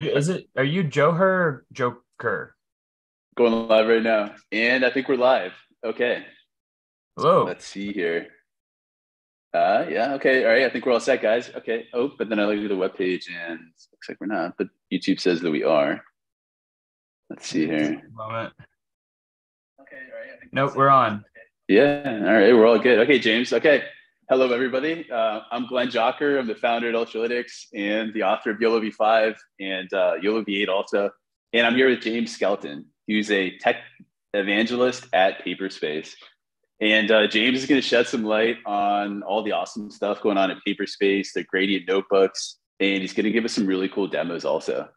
Is it? Are you Joher or Joker? Going live right now, and I think we're live. Okay. Hello. Let's see here. Uh, yeah. Okay. All right. I think we're all set, guys. Okay. Oh, but then I look at the web page, and looks like we're not. But YouTube says that we are. Let's see here. Moment. Okay. All right. Nope. We're on. Yeah. All right. We're all good. Okay, James. Okay. Hello, everybody. Uh, I'm Glenn Jocher. I'm the founder at Ultralytics and the author of YOLO V5 and uh, YOLO V8 also. And I'm here with James Skelton, who's a tech evangelist at Paperspace. And uh, James is going to shed some light on all the awesome stuff going on at Paperspace, the gradient notebooks, and he's going to give us some really cool demos also.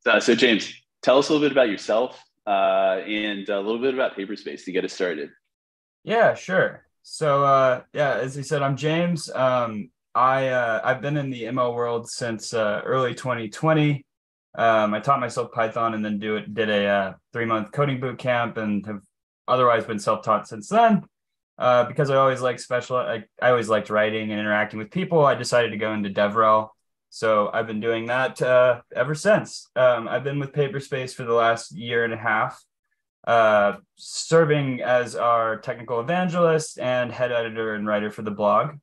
So, so James, tell us a little bit about yourself uh, and a little bit about Paperspace to get us started. Yeah, sure. So uh, yeah, as you said, I'm James. Um, I uh, I've been in the ML world since uh, early 2020. Um, I taught myself Python and then do it, did a uh, three month coding boot camp and have otherwise been self taught since then. Uh, because I always like special, I, I always liked writing and interacting with people. I decided to go into DevRel. So I've been doing that uh, ever since. Um, I've been with Paperspace for the last year and a half uh, serving as our technical evangelist and head editor and writer for the blog.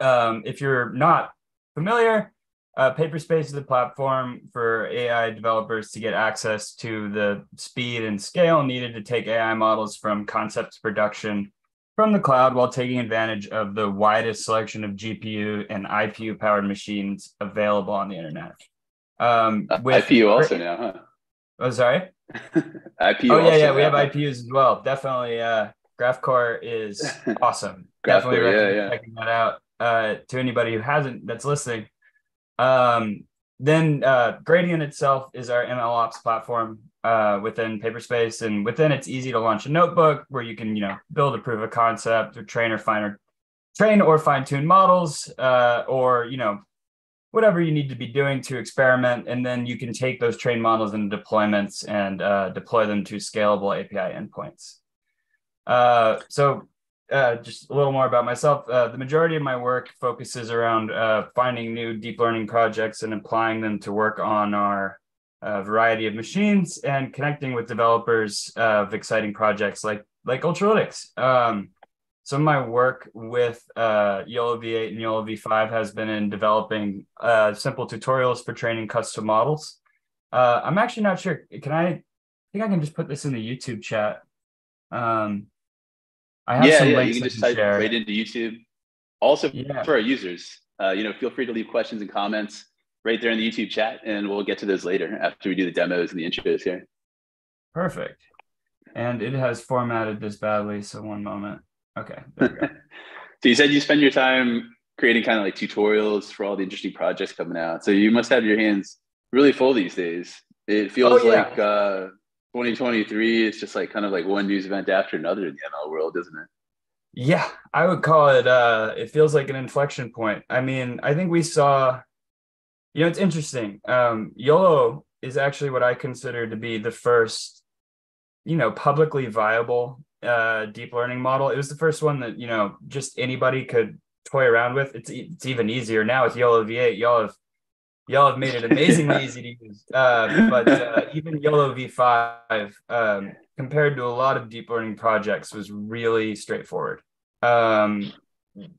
Um, if you're not familiar, uh, Paperspace is a platform for AI developers to get access to the speed and scale needed to take AI models from concept to production from the cloud while taking advantage of the widest selection of GPU and IPU powered machines available on the internet. Um, uh, with IPU also now, huh? Oh, sorry. IPU. Oh yeah, yeah, we have IPUs as well. Definitely, uh, GraphCore is awesome. Definitely recommend yeah, yeah. checking that out uh, to anybody who hasn't that's listening. Um, then uh, Gradient itself is our ML ops platform uh, within Paperspace, and within it's easy to launch a notebook where you can you know build a proof of concept or train or fine or train or fine tune models, uh, or you know whatever you need to be doing to experiment. And then you can take those trained models and deployments and uh, deploy them to scalable API endpoints. Uh, so uh, just a little more about myself. Uh, the majority of my work focuses around uh, finding new deep learning projects and applying them to work on our uh, variety of machines and connecting with developers of exciting projects like like Ultralytics. Um, some of my work with uh, YOLO V8 and YOLO V5 has been in developing uh, simple tutorials for training custom models. Uh, I'm actually not sure. Can I? I think I can just put this in the YouTube chat. Um, I have yeah, some yeah, links you can just type share. right into YouTube. Also yeah. for our users, uh, you know, feel free to leave questions and comments right there in the YouTube chat, and we'll get to those later after we do the demos and the intros here. Perfect. And it has formatted this badly, so one moment. Okay. so you said you spend your time creating kind of like tutorials for all the interesting projects coming out. So you must have your hands really full these days. It feels oh, yeah. like uh, 2023 is just like kind of like one news event after another in the ML world, doesn't it? Yeah, I would call it. Uh, it feels like an inflection point. I mean, I think we saw. You know, it's interesting. Um, YOLO is actually what I consider to be the first, you know, publicly viable uh, deep learning model. It was the first one that you know just anybody could toy around with. It's it's even easier now with YOLO V8. Y'all have y'all have made it amazingly easy to use. Uh, but uh, even YOLO V5, um, compared to a lot of deep learning projects, was really straightforward. Um,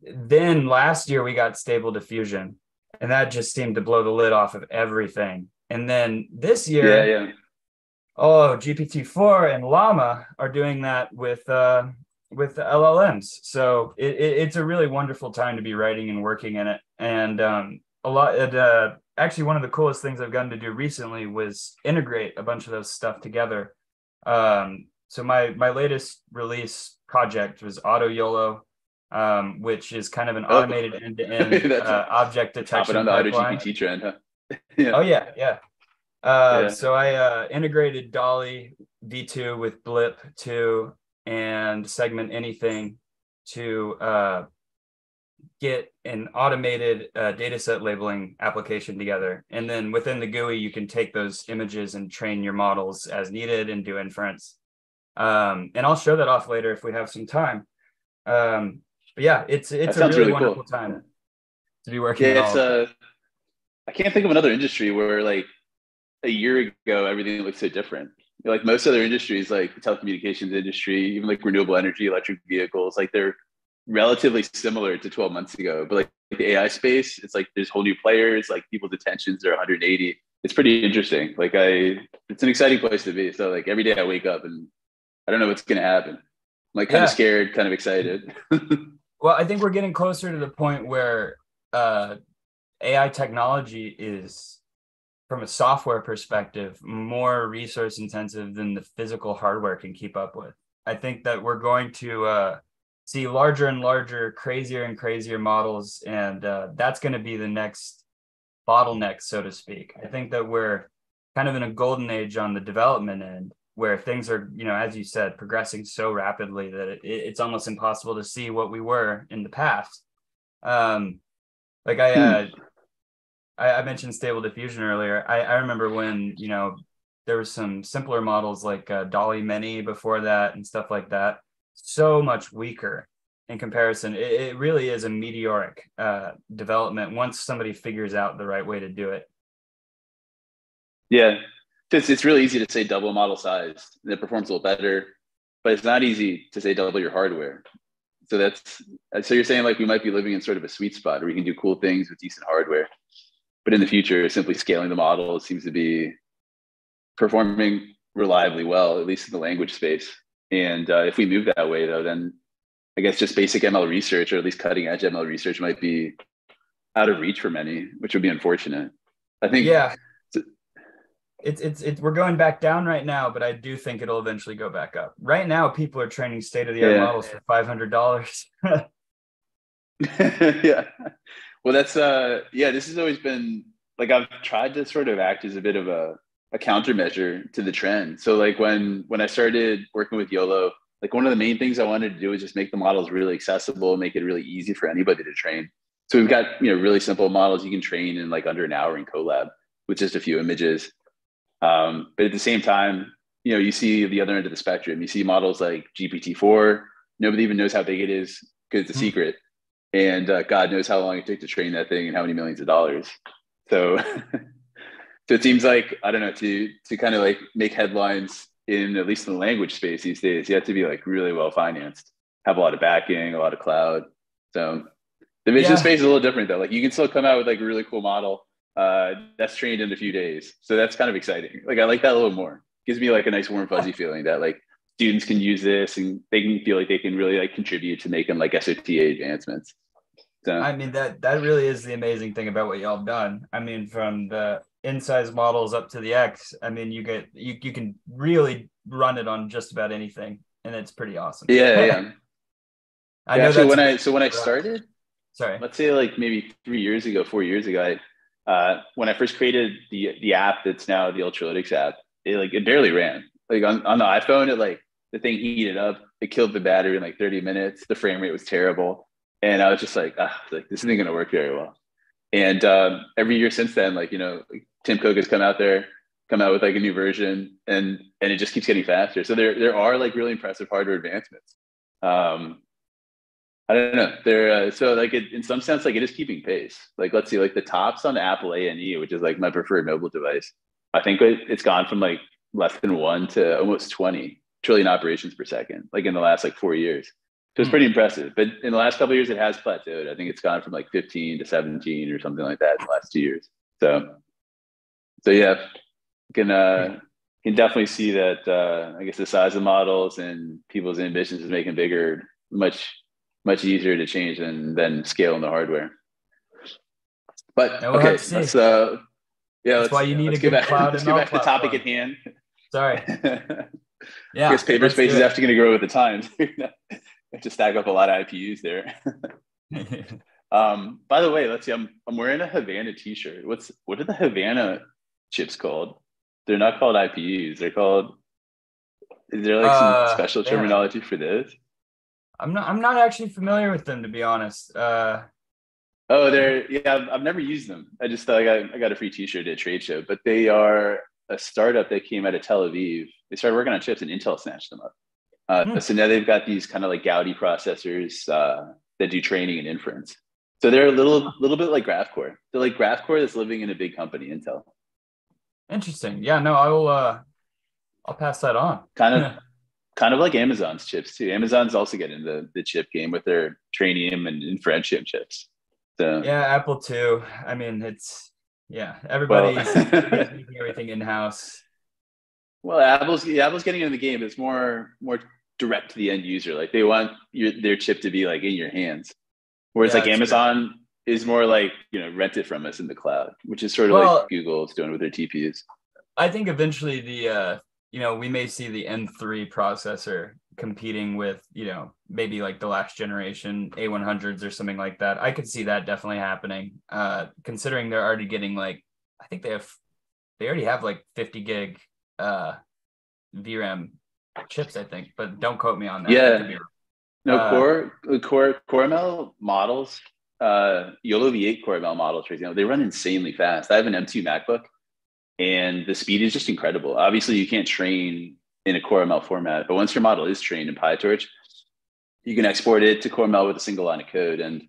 then last year we got Stable Diffusion, and that just seemed to blow the lid off of everything. And then this year, yeah, yeah oh gpt-4 and llama are doing that with uh, with llms so it, it, it's a really wonderful time to be writing and working in it and um, a lot it, uh, actually one of the coolest things i've gotten to do recently was integrate a bunch of those stuff together um, so my my latest release project was auto yolo um, which is kind of an oh. automated oh. end-to-end uh, object detection on the auto gpt trend huh yeah. oh yeah yeah uh, yeah. So I uh, integrated Dolly V2 with Blip 2 and Segment Anything to uh, get an automated uh, data set labeling application together. And then within the GUI, you can take those images and train your models as needed and do inference. Um, and I'll show that off later if we have some time. Um, but yeah, it's it's a really, really wonderful cool. time to be working. Yeah, it's uh, I can't think of another industry where like a year ago, everything looked so different. like most other industries, like the telecommunications industry, even like renewable energy, electric vehicles, like they're relatively similar to 12 months ago. But like the AI space, it's like there's whole new players, like people's attentions are 180. It's pretty interesting. Like I, it's an exciting place to be. So like every day I wake up and I don't know what's going to happen. I'm like kind yeah. of scared, kind of excited. well, I think we're getting closer to the point where uh, AI technology is, from a software perspective, more resource intensive than the physical hardware can keep up with. I think that we're going to uh, see larger and larger, crazier and crazier models, and uh, that's going to be the next bottleneck, so to speak. I think that we're kind of in a golden age on the development end where things are, you know, as you said, progressing so rapidly that it, it's almost impossible to see what we were in the past. Um, like I, uh, I, I mentioned stable diffusion earlier. I, I remember when you know there was some simpler models like uh, DALL-E Mini before that and stuff like that so much weaker in comparison. It, it really is a meteoric uh, development once somebody figures out the right way to do it. Yeah, it's, it's really easy to say double model size and it performs a little better, but it's not easy to say double your hardware. So that's so you're saying like we might be living in sort of a sweet spot where we can do cool things with decent hardware, but in the future, simply scaling the model seems to be performing reliably well, at least in the language space. And uh, if we move that way, though, then I guess just basic ML research, or at least cutting edge ML research, might be out of reach for many, which would be unfortunate. I think. Yeah. It's, it's it's we're going back down right now, but I do think it'll eventually go back up. Right now, people are training state of the art yeah. models for five hundred dollars. yeah, well, that's uh, yeah. This has always been like I've tried to sort of act as a bit of a a countermeasure to the trend. So like when when I started working with YOLO, like one of the main things I wanted to do was just make the models really accessible, make it really easy for anybody to train. So we've got you know really simple models you can train in like under an hour in Colab with just a few images. Um, but at the same time, you know you see the other end of the spectrum. You see models like GPT-4. Nobody even knows how big it is because it's a mm-hmm. secret, and uh, God knows how long it took to train that thing and how many millions of dollars. So so it seems like I don't know to to kind of like make headlines in at least in the language space these days. You have to be like really well financed, have a lot of backing, a lot of cloud. So the vision yeah. space is a little different though. Like you can still come out with like a really cool model uh, that's trained in a few days. So that's kind of exciting. Like I like that a little more. Gives me like a nice warm fuzzy feeling that like students can use this and they can feel like they can really like contribute to making like SOTA advancements. So I mean that that really is the amazing thing about what y'all have done. I mean from the in size models up to the X, I mean, you get you you can really run it on just about anything, and it's pretty awesome. Yeah, yeah. I yeah, know actually, when I so when I started, sorry, let's say like maybe three years ago, four years ago, I, uh, when I first created the the app that's now the Ultralytics app, it like it barely ran. Like on, on the iPhone, it like the thing heated up, it killed the battery in like 30 minutes. The frame rate was terrible, and I was just like, ah, like this isn't gonna work very well. And um, every year since then, like you know, Tim Cook has come out there, come out with like a new version, and and it just keeps getting faster. So there there are like really impressive hardware advancements. Um, I don't know. There, uh, so like it, in some sense, like it is keeping pace. Like let's see, like the tops on Apple E, which is like my preferred mobile device. I think it, it's gone from like less than one to almost twenty trillion operations per second, like in the last like four years. So it's hmm. pretty impressive. But in the last couple years, it has plateaued. I think it's gone from like 15 to 17 or something like that in the last two years. So, so yeah, can uh, can definitely see that. Uh, I guess the size of models and people's ambitions is making bigger, much much easier to change than than scaling the hardware. But okay, let's uh, yeah, that's why you need a good back, cloud. Let's get back to the topic at hand. Sorry. yeah, I guess Paperspace is actually going to grow with the times have to stack up a lot of IPUs there. um, by the way, let's see. I'm I'm wearing a Havana T-shirt. What's what are the Havana chips called? They're not called IPUs. They're called. Is there like some uh, special terminology for this? I'm not. I'm not actually familiar with them to be honest. Uh, oh, they're yeah. I've, I've never used them. I just I got I got a free T-shirt at a trade show, but they are a startup that came out of Tel Aviv. They started working on chips, and Intel snatched them up. Uh, mm. So now they've got these kind of like Gaudi processors uh, that do training and inference. So they're a little little bit like GraphCore. They're like GraphCore that's living in a big company, Intel. Interesting. Yeah, no, I will uh I'll pass that on. Kind of kind of like Amazon's chips too. Amazon's also getting the the chip game with their Trainium and Inferentium chips. So yeah, Apple too. I mean, it's yeah, everybody's well, everything in house. Well, Apple's Apple's getting in the game. It's more more direct to the end user. Like they want your their chip to be like in your hands. Whereas yeah, like Amazon true. is more like you know rent it from us in the cloud, which is sort of well, like Google's doing with their TPUs. I think eventually the uh, you know we may see the M3 processor competing with you know maybe like the last generation A100s or something like that. I could see that definitely happening. Uh, considering they're already getting like I think they have they already have like 50 gig uh VRAM chips, I think, but don't quote me on that. Yeah. No, uh, core core core ML models, uh YOLO V8 core ML models, for example, they run insanely fast. I have an M2 MacBook and the speed is just incredible. Obviously, you can't train in a core ML format, but once your model is trained in PyTorch, you can export it to core ML with a single line of code. And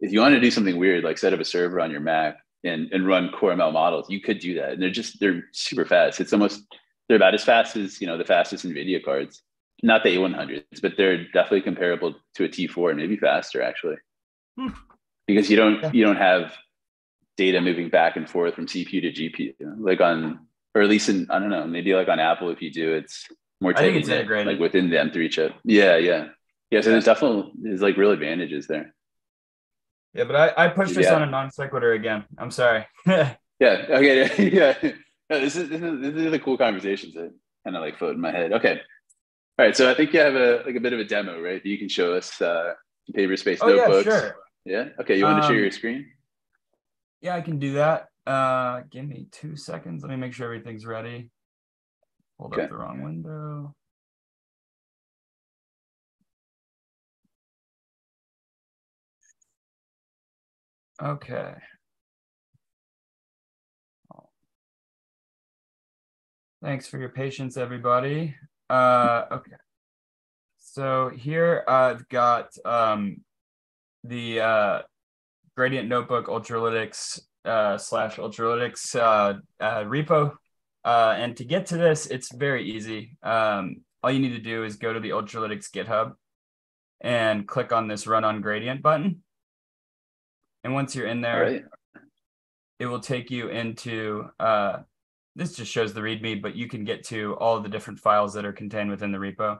if you want to do something weird, like set up a server on your Mac and, and run core ML models, you could do that. And they're just they're super fast. It's almost they're about as fast as you know the fastest NVIDIA cards. Not the A100s, but they're definitely comparable to a T4 and maybe faster actually. Hmm. Because you don't you don't have data moving back and forth from CPU to GPU, like on, or at least in, I don't know, maybe like on Apple, if you do, it's more taking it's integrated. like within the M3 chip. Yeah, yeah. Yeah, so there's definitely there's like real advantages there. Yeah, but I, I pushed this yeah. on a non sequitur again. I'm sorry. yeah. Okay. Yeah. Yeah. this is this is this is the cool conversations that kind of like float in my head. Okay. All right. So I think you have a like a bit of a demo, right? That you can show us uh Paperspace oh, notebooks. Yeah, sure. Yeah. Okay. You want to um, share your screen? Yeah, I can do that. Uh, give me two seconds. Let me make sure everything's ready. Hold okay. up the wrong window. Okay. Thanks for your patience, everybody. Uh, okay. So here I've got um, the uh, Gradient Notebook Ultralytics uh, slash Ultralytics uh, uh, repo. Uh, and to get to this, it's very easy. Um, all you need to do is go to the Ultralytics GitHub and click on this Run on Gradient button. And once you're in there, right. it will take you into uh, this just shows the README, but you can get to all the different files that are contained within the repo.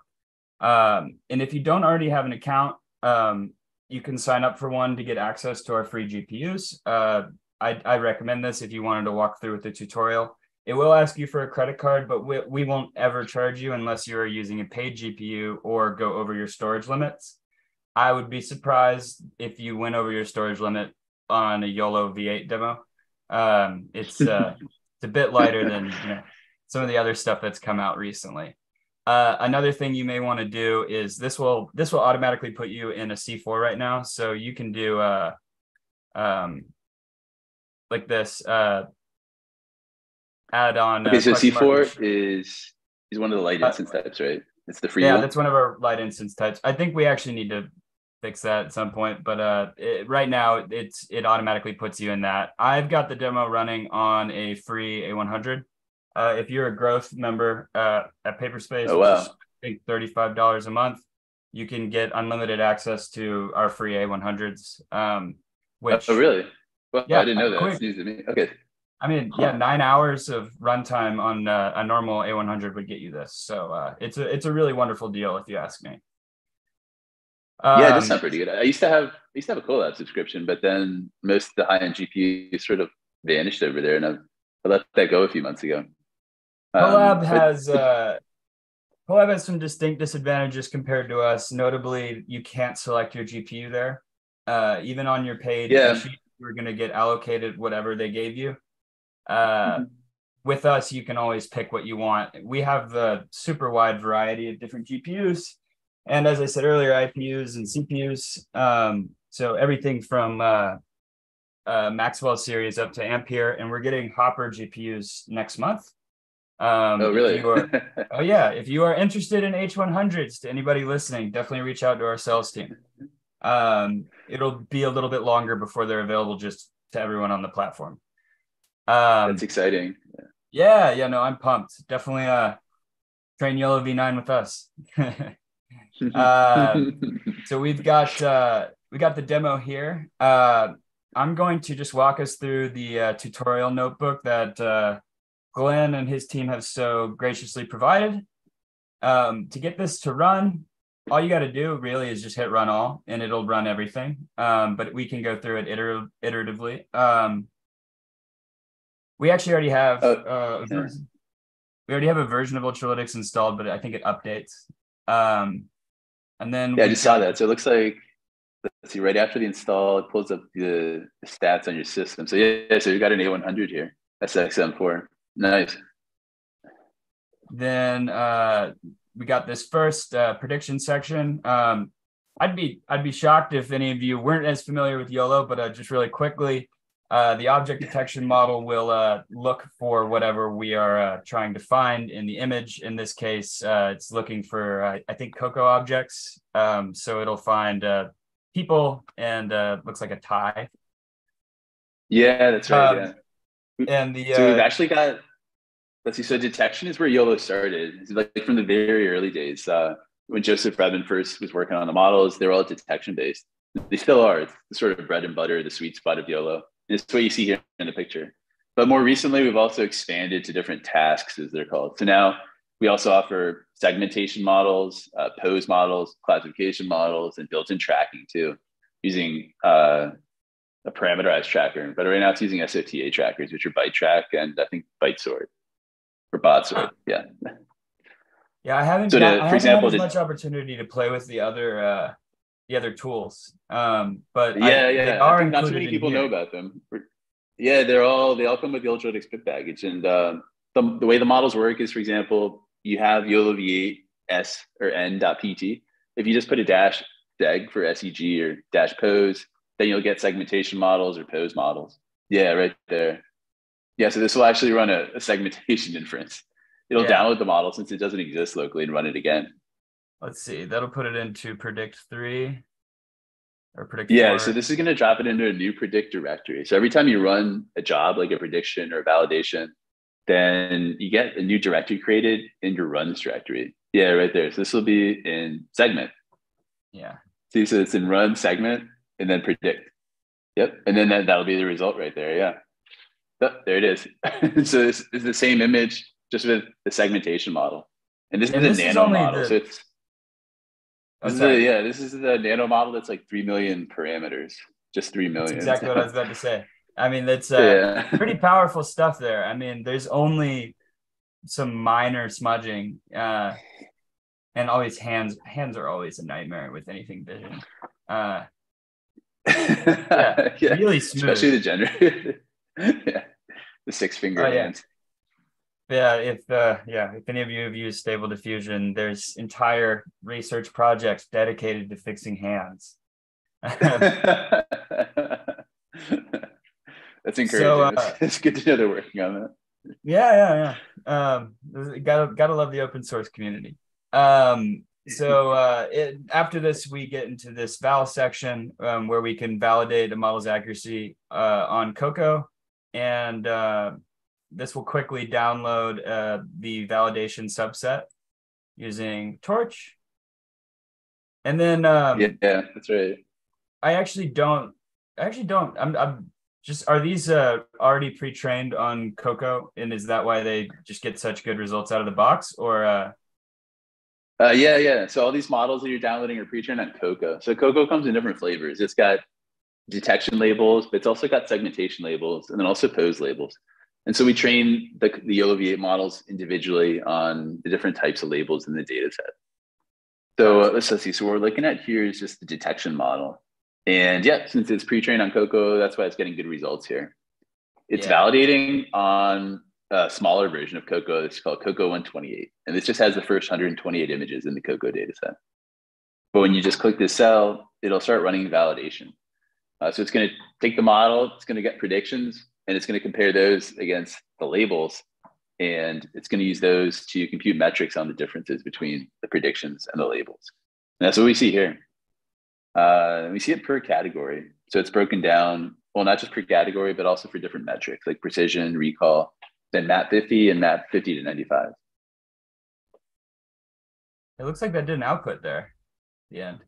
Um, and if you don't already have an account, um, you can sign up for one to get access to our free GPUs. Uh, I, I, recommend this if you wanted to walk through with the tutorial. It will ask you for a credit card, but we, we won't ever charge you unless you are using a paid GPU or go over your storage limits. I would be surprised if you went over your storage limit on a YOLO V8 demo. Um, it's uh, it's a bit lighter than you know, some of the other stuff that's come out recently. Uh, another thing you may want to do is this will this will automatically put you in a C4 right now, so you can do uh, um, like this uh, add on. Okay, uh, so C4 is is one of the light uh, instance types, right? It's the free. Yeah, one? that's one of our light instance types. I think we actually need to fix that at some point, but uh, it, right now it's it automatically puts you in that. I've got the demo running on a free A100. Uh, if you're a growth member uh, at Paperspace, oh, wow. I think $35 a month, you can get unlimited access to our free A100s. Um, which, oh, really? Well, yeah, I didn't know that. Quick, news to me. Okay. I mean, yeah, nine hours of runtime on uh, a normal A100 would get you this. So uh, it's a it's a really wonderful deal if you ask me. Um, yeah, it does sound pretty good. I used to have I used to have a Colab subscription, but then most of the high end GPUs sort of vanished over there, and I, I let that go a few months ago. Colab um, has uh, Colab has some distinct disadvantages compared to us. Notably, you can't select your GPU there. Uh, even on your paid yeah. sheet, you're going to get allocated whatever they gave you. Uh, mm-hmm. With us, you can always pick what you want. We have the super wide variety of different GPUs, and as I said earlier, IPUs and CPUs. Um, so everything from uh, uh, Maxwell series up to Ampere, and we're getting Hopper GPUs next month. Um, oh, really? Are, oh, yeah. If you are interested in H100s, to anybody listening, definitely reach out to our sales team. Um, it'll be a little bit longer before they're available just to everyone on the platform. Um, That's exciting. Yeah, yeah, no, I'm pumped. Definitely uh train YOLO V9 with us. uh, so we've got uh we got the demo here. Uh I'm going to just walk us through the uh, tutorial notebook that uh, Glenn and his team have so graciously provided. Um, to get this to run, all you got to do really is just hit run all and it'll run everything. Um, but we can go through it iter- iteratively. Um, we actually already have uh, uh yeah. we already have a version of Ultralytics installed, but I think it updates. Um, and then yeah, I just saw that. So it looks like let's see, right after the install, it pulls up the, the stats on your system. So yeah, so you got an A100 here. That's XM4. Nice. Then uh, we got this first uh, prediction section. Um, I'd be I'd be shocked if any of you weren't as familiar with YOLO, but uh, just really quickly, uh, the object detection model will uh, look for whatever we are uh, trying to find in the image. In this case, uh, it's looking for uh, I think Coco objects. Um, so it'll find uh, people and uh, looks like a tie. Yeah, that's right. Um, yeah. And the so we've actually got let's see. So detection is where YOLO started. It's like from the very early days. when Joseph Redmon first was working on the models, they were all detection based. They still are. It's sort of bread and butter, the sweet spot of YOLO it's what you see here in the picture. But more recently, we've also expanded to different tasks, as they're called. So now we also offer segmentation models, uh, pose models, classification models, and built-in tracking too, using uh, a parameterized tracker. But right now, it's using SOTA trackers, which are ByteTrack and I think Byte ByteSort or BotSort. Yeah. Yeah, I haven't. So got, to, I for example, had as much opportunity to play with the other uh, the other tools. Um, but yeah, I, yeah, I not too many people know about them. Yeah, they're all they all come with the Ultralytics PIP package, and uh, the the way the models work is, for example, you have YOLO V8 S or N.pt. If you just put a dash seg for SEG or dash pose, then you'll get segmentation models or pose models. Yeah, right there. Yeah, so this will actually run a, a segmentation inference. It'll yeah. download the model since it doesn't exist locally and run it again let's see, that'll put it into predict three or predict. Yeah, four. so this is going to drop it into a new predict directory. So every time you run a job like a prediction or a validation, then you get a new directory created in your runs directory. Yeah, right there. So this will be in segment. Yeah. See, so it's in run segment and then predict. Yep. And then that, that'll be the result right there. Yeah. Oh, there it is. so this is the same image just with the segmentation model. And this and is a nano model. The, so it's this is yeah, this is the nano model that's like three million parameters, just three million. That's exactly what I was about to say. I mean, that's uh, yeah. pretty powerful stuff there. I mean, there's only some minor smudging, uh, and always hands. Hands are always a nightmare with anything vision. Uh, yeah, yeah, really smooth. Especially the gender. yeah, the six finger oh, hands yeah, if uh, yeah, if any of you have used Stable Diffusion, there's entire research projects dedicated to fixing hands. That's encouraging. So, uh, it's, good to know they're working on that. Yeah, yeah, yeah. Um, gotta gotta love the open source community. Um, so uh, it, after this, we get into this val section um, where we can validate a model's accuracy uh, on Coco, and uh, this will quickly download uh, the validation subset using Torch. And then um, yeah, yeah, that's right. I actually don't. I actually don't. I'm. I'm just. Are these uh, already pre-trained on Coco, and is that why they just get such good results out of the box, or? Uh... Uh, yeah, yeah. So all these models that you're downloading are pre-trained on Coco. So Coco comes in different flavors. It's got detection labels, but it's also got segmentation labels, and then also pose labels. And so we train the, the YOLO V8 models individually on the different types of labels in the data set. So let's, let's see. So what we're looking at here is just the detection model. And yeah, since it's pre-trained on Coco, that's why it's getting good results here. It's yeah. validating on a smaller version of Coco. It's called Coco 128. And this just has the first 128 images in the Coco data set. But when you just click this cell, it'll start running validation. Uh, so it's going to take the model, it's going to get predictions, and it's going to compare those against the labels and it's going to use those to compute metrics on the differences between the predictions and the labels and that's what we see here uh, we see it per category so it's broken down well not just per category but also for different metrics like precision recall then MAP 50 and MAP 50 to 95. It looks like that did an output there. The end.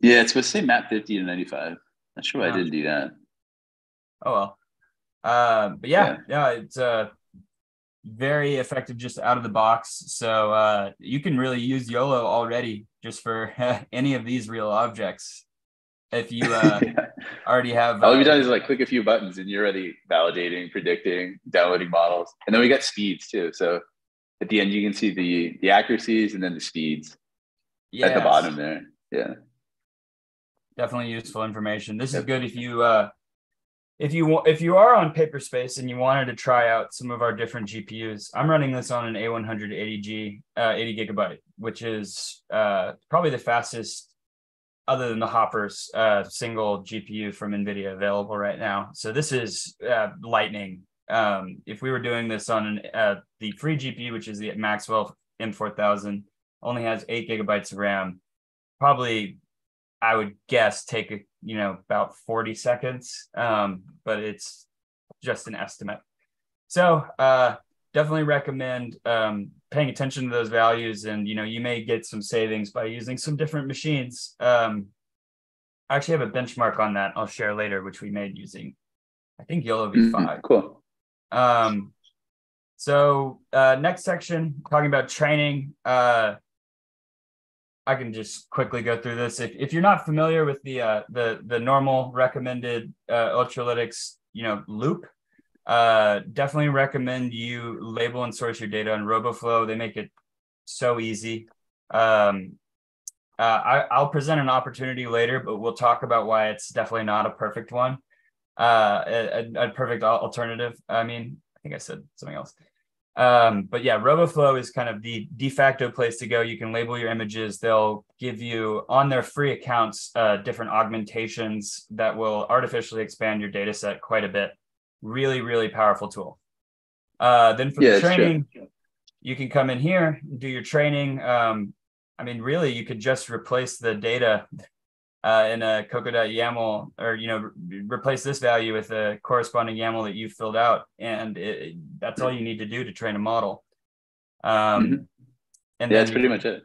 Yeah, it's supposed to say MAP 50 to 95. Not sure why I didn't do that. Oh well. Uh, but yeah, yeah, yeah it's uh very effective just out of the box. So uh, you can really use YOLO already just for any of these real objects. If you uh, yeah. already have, all you've uh, done is like click a few buttons and you're already validating, predicting, downloading models, and then we got speeds too. So at the end, you can see the the accuracies and then the speeds yes. at the bottom there. Yeah, definitely useful information. This yep. is good if you uh, if you if you are on Paperspace and you wanted to try out some of our different GPUs, I'm running this on an A180G, uh, 80 gigabyte, which is uh, probably the fastest, other than the Hoppers, uh, single GPU from NVIDIA available right now. So this is uh, lightning. Um, if we were doing this on an, uh, the free GPU, which is the Maxwell M4000, only has eight gigabytes of RAM, probably I would guess take you know about 40 seconds, um, but it's just an estimate. So uh, definitely recommend um, paying attention to those values, and you know you may get some savings by using some different machines. Um, I actually have a benchmark on that I'll share later, which we made using I think YOLO V5. Mm-hmm. Cool. Um, so uh, next section talking about training. Uh, I can just quickly go through this. If, if you're not familiar with the uh, the the normal recommended uh, Ultralytics, you know, loop, uh, definitely recommend you label and source your data on RoboFlow. They make it so easy. Um, uh, I, I'll present an opportunity later, but we'll talk about why it's definitely not a perfect one, uh, a, a perfect alternative. I mean, I think I said something else. Um, but yeah, RoboFlow is kind of the de facto place to go. You can label your images. They'll give you on their free accounts uh, different augmentations that will artificially expand your data set quite a bit. Really, really powerful tool. Uh, then for yeah, the training, you can come in here, and do your training. Um, I mean, really, you could just replace the data uh, in a Coco.yaml or you know re- replace this value with a corresponding YAML that you filled out, and it, that's all you need to do to train a model. Um, mm-hmm. And yeah, that's pretty much it.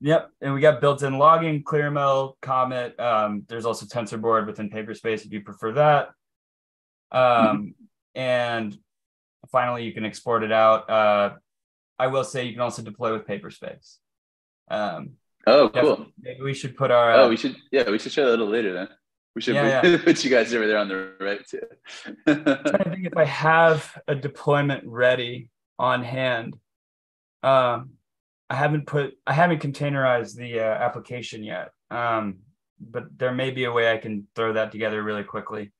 Yep, and we got built-in logging, ClearML, Comet. Um, there's also TensorBoard within Paperspace if you prefer that. Um, mm-hmm. And finally, you can export it out. Uh, I will say you can also deploy with Paperspace. Um, Oh, cool. Maybe we should put our. Uh, oh, we should. Yeah, we should show that a little later then. We should yeah, yeah. put you guys over there on the right too. I think if I have a deployment ready on hand, um, I haven't put, I haven't containerized the uh, application yet. Um, but there may be a way I can throw that together really quickly.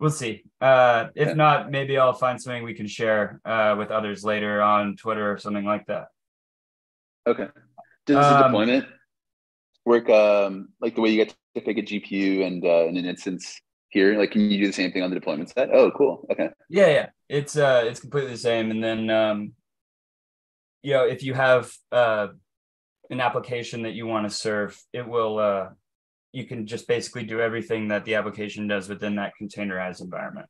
We'll see. Uh, if yeah. not, maybe I'll find something we can share uh, with others later on Twitter or something like that. Okay. Does the um, deployment work um, like the way you get to pick a GPU and uh, in an instance here? Like, can you do the same thing on the deployment side? Oh, cool. Okay. Yeah, yeah. It's uh, it's completely the same. And then, um, you know, if you have uh, an application that you want to serve, it will. Uh, you can just basically do everything that the application does within that containerized environment.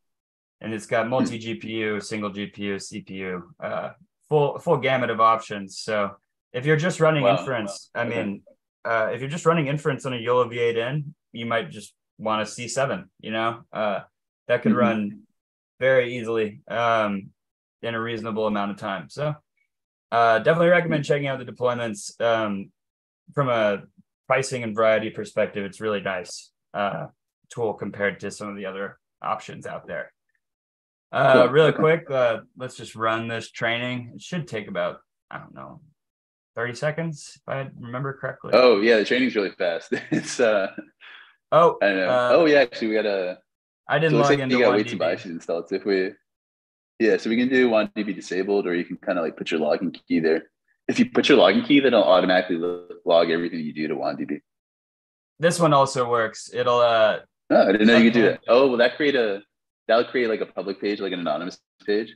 And it's got hmm. multi GPU, single GPU, CPU, uh, full full gamut of options. So if you're just running wow. inference, I mean, uh, if you're just running inference on a YOLO V8N, you might just want a C7, you know, uh, that could mm-hmm. run very easily um, in a reasonable amount of time. So uh, definitely recommend checking out the deployments um, from a pricing and variety perspective. It's really nice uh, tool compared to some of the other options out there. Uh, really quick, uh, let's just run this training. It should take about, I don't know, 30 seconds, if I remember correctly. Oh, yeah, the training's really fast. it's uh oh I know. Uh, oh yeah, actually we got a I didn't so log like into you gotta wait buy installed. So if we yeah, so we can do WANDB disabled, or you can kind of like put your login key there. If you put your login key, then it'll automatically log everything you do to WANDB. This one also works. It'll uh oh, I didn't know you could do that. Oh, will that create a that'll create like a public page, like an anonymous page?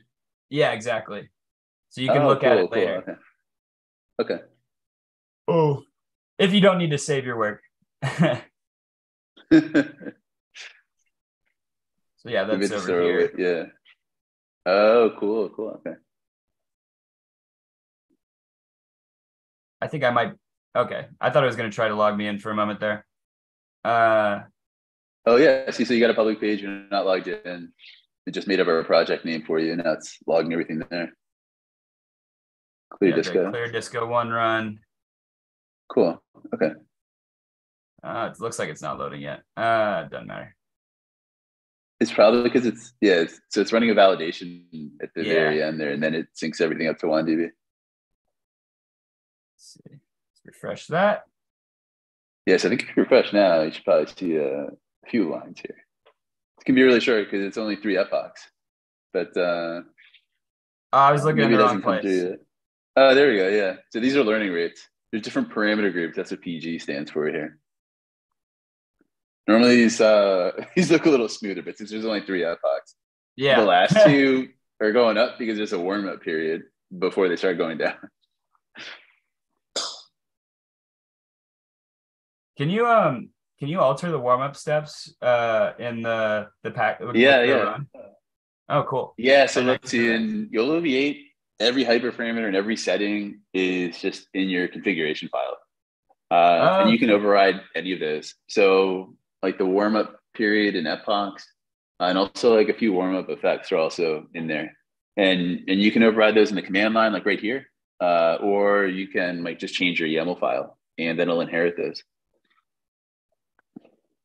Yeah, exactly. So you can oh, look cool, at it later. Cool. Okay. Okay. Oh, if you don't need to save your work. so yeah, that's over here. Yeah. Oh, cool, cool. Okay. I think I might. Okay, I thought I was going to try to log me in for a moment there. Uh, oh yeah, see, so you got a public page, you're not logged in. It just made up a project name for you, and now it's logging everything there. Clear yeah, disco. Clear disco one run. Cool. Okay. Uh, it looks like it's not loading yet. Uh, doesn't matter. It's probably because it's yeah. It's, so it's running a validation at the yeah. very end there, and then it syncs everything up to WANDB. Let's see. Let's refresh that. Yes, I think if you refresh now, you should probably see a few lines here. It can be really short because it's only three epochs, but uh, oh, I was looking at the wrong place. Oh, there we go. Yeah. So these are learning rates. There's different parameter groups. That's what PG stands for here. Normally these uh these look a little smoother, but since there's only three epochs, yeah, the last two are going up because there's a warm up period before they start going down. Can you um can you alter the warm up steps uh in the the pack? Yeah, yeah. Run? Oh, cool. Yeah, so let's see in YOLO V8, every hyperparameter and every setting is just in your configuration file. Uh, oh, and you can override any of those. So like the warm up period and epochs, uh, and also like a few warm up effects are also in there. And and you can override those in the command line, like right here, uh, or you can like just change your YAML file, and then it'll inherit those.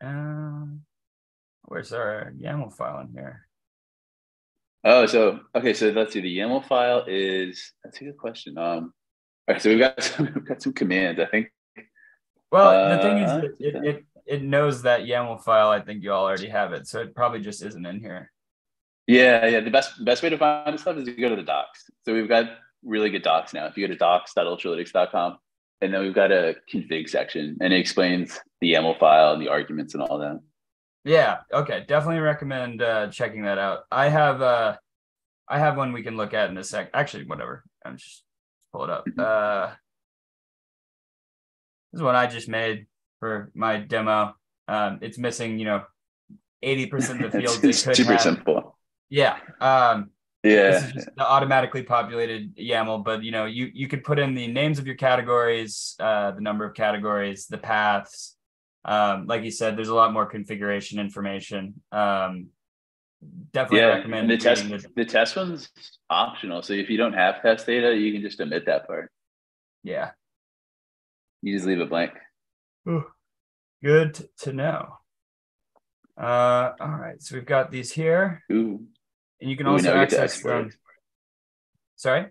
Um, where's our YAML file in here? Oh, so okay, so let's see. The YAML file is that's a good question. Um, all right, so we've got some, we've got some commands. I think. Well, uh, the thing is, uh, it, it it knows that YAML file. I think you all already have it, so it probably just isn't in here. Yeah, yeah. The best best way to find this stuff is to go to the docs. So we've got really good docs now. If you go to docs.ultralytics.com, and then we've got a config section, and it explains the YAML file and the arguments and all that. Yeah. Okay. Definitely recommend uh, checking that out. I have uh, I have one we can look at in a sec. Actually, whatever. I'm just pull it up. Mm-hmm. Uh, this is what I just made for my demo. Um, it's missing, you know, 80% of the fields. it's, it's super have. simple. Yeah. Um, yeah. This is just the automatically populated YAML, but you know, you you could put in the names of your categories, uh, the number of categories, the paths. Um, like you said, there's a lot more configuration information. Um, definitely yeah, recommend the test. The, the test one's optional, so if you don't have test data, you can just omit that part. Yeah. You just leave it blank. Ooh, good to know. Uh, all right, so we've got these here. Ooh. And you can also access them. Sorry?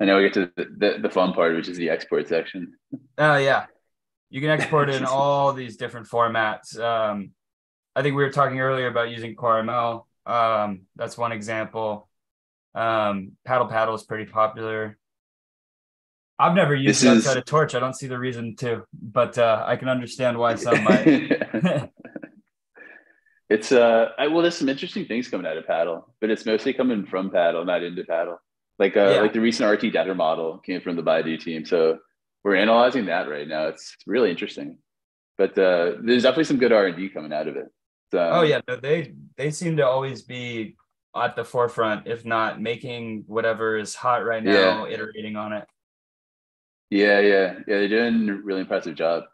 I know we get to the, the, the, fun part, which is the export section. Oh, yeah. You can export in all these different formats. Um, I think we were talking earlier about using CoreML. Um, that's one example. Um, Paddle Paddle is pretty popular. I've never used this it outside is... of Torch. I don't see the reason to, but uh, I can understand why some might. it's uh, I, well, there's some interesting things coming out of Paddle, but it's mostly coming from Paddle, not into Paddle. Like uh, yeah. like the recent RT-DETR model came from the Baidu team, so we're analyzing that right now. It's really interesting, but uh, there's definitely some good R and D coming out of it. So, oh yeah, they they seem to always be at the forefront, if not making whatever is hot right now, yeah. iterating on it. Yeah, yeah, yeah. They're doing a really impressive job.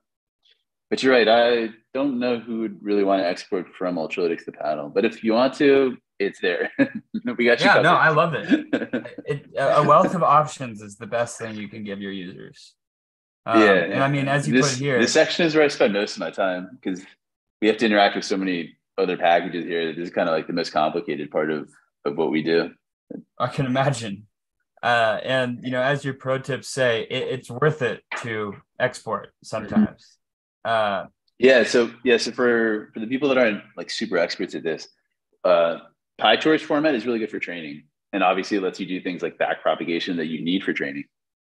But you're right. I don't know who would really want to export from Ultralytics to Paddle. But if you want to, it's there. we got you. Yeah, covered. no, I love it. it. A wealth of options is the best thing you can give your users. Um, yeah, and I mean, as you this, put here, this section is where I spend most of my time because we have to interact with so many other packages here. This is kind of like the most complicated part of of what we do. I can imagine. Uh, and you know, as your pro tips say, it, it's worth it to export sometimes. Uh, yeah. So yeah. So for for the people that aren't like super experts at this, uh, PyTorch format is really good for training, and obviously it lets you do things like back propagation that you need for training.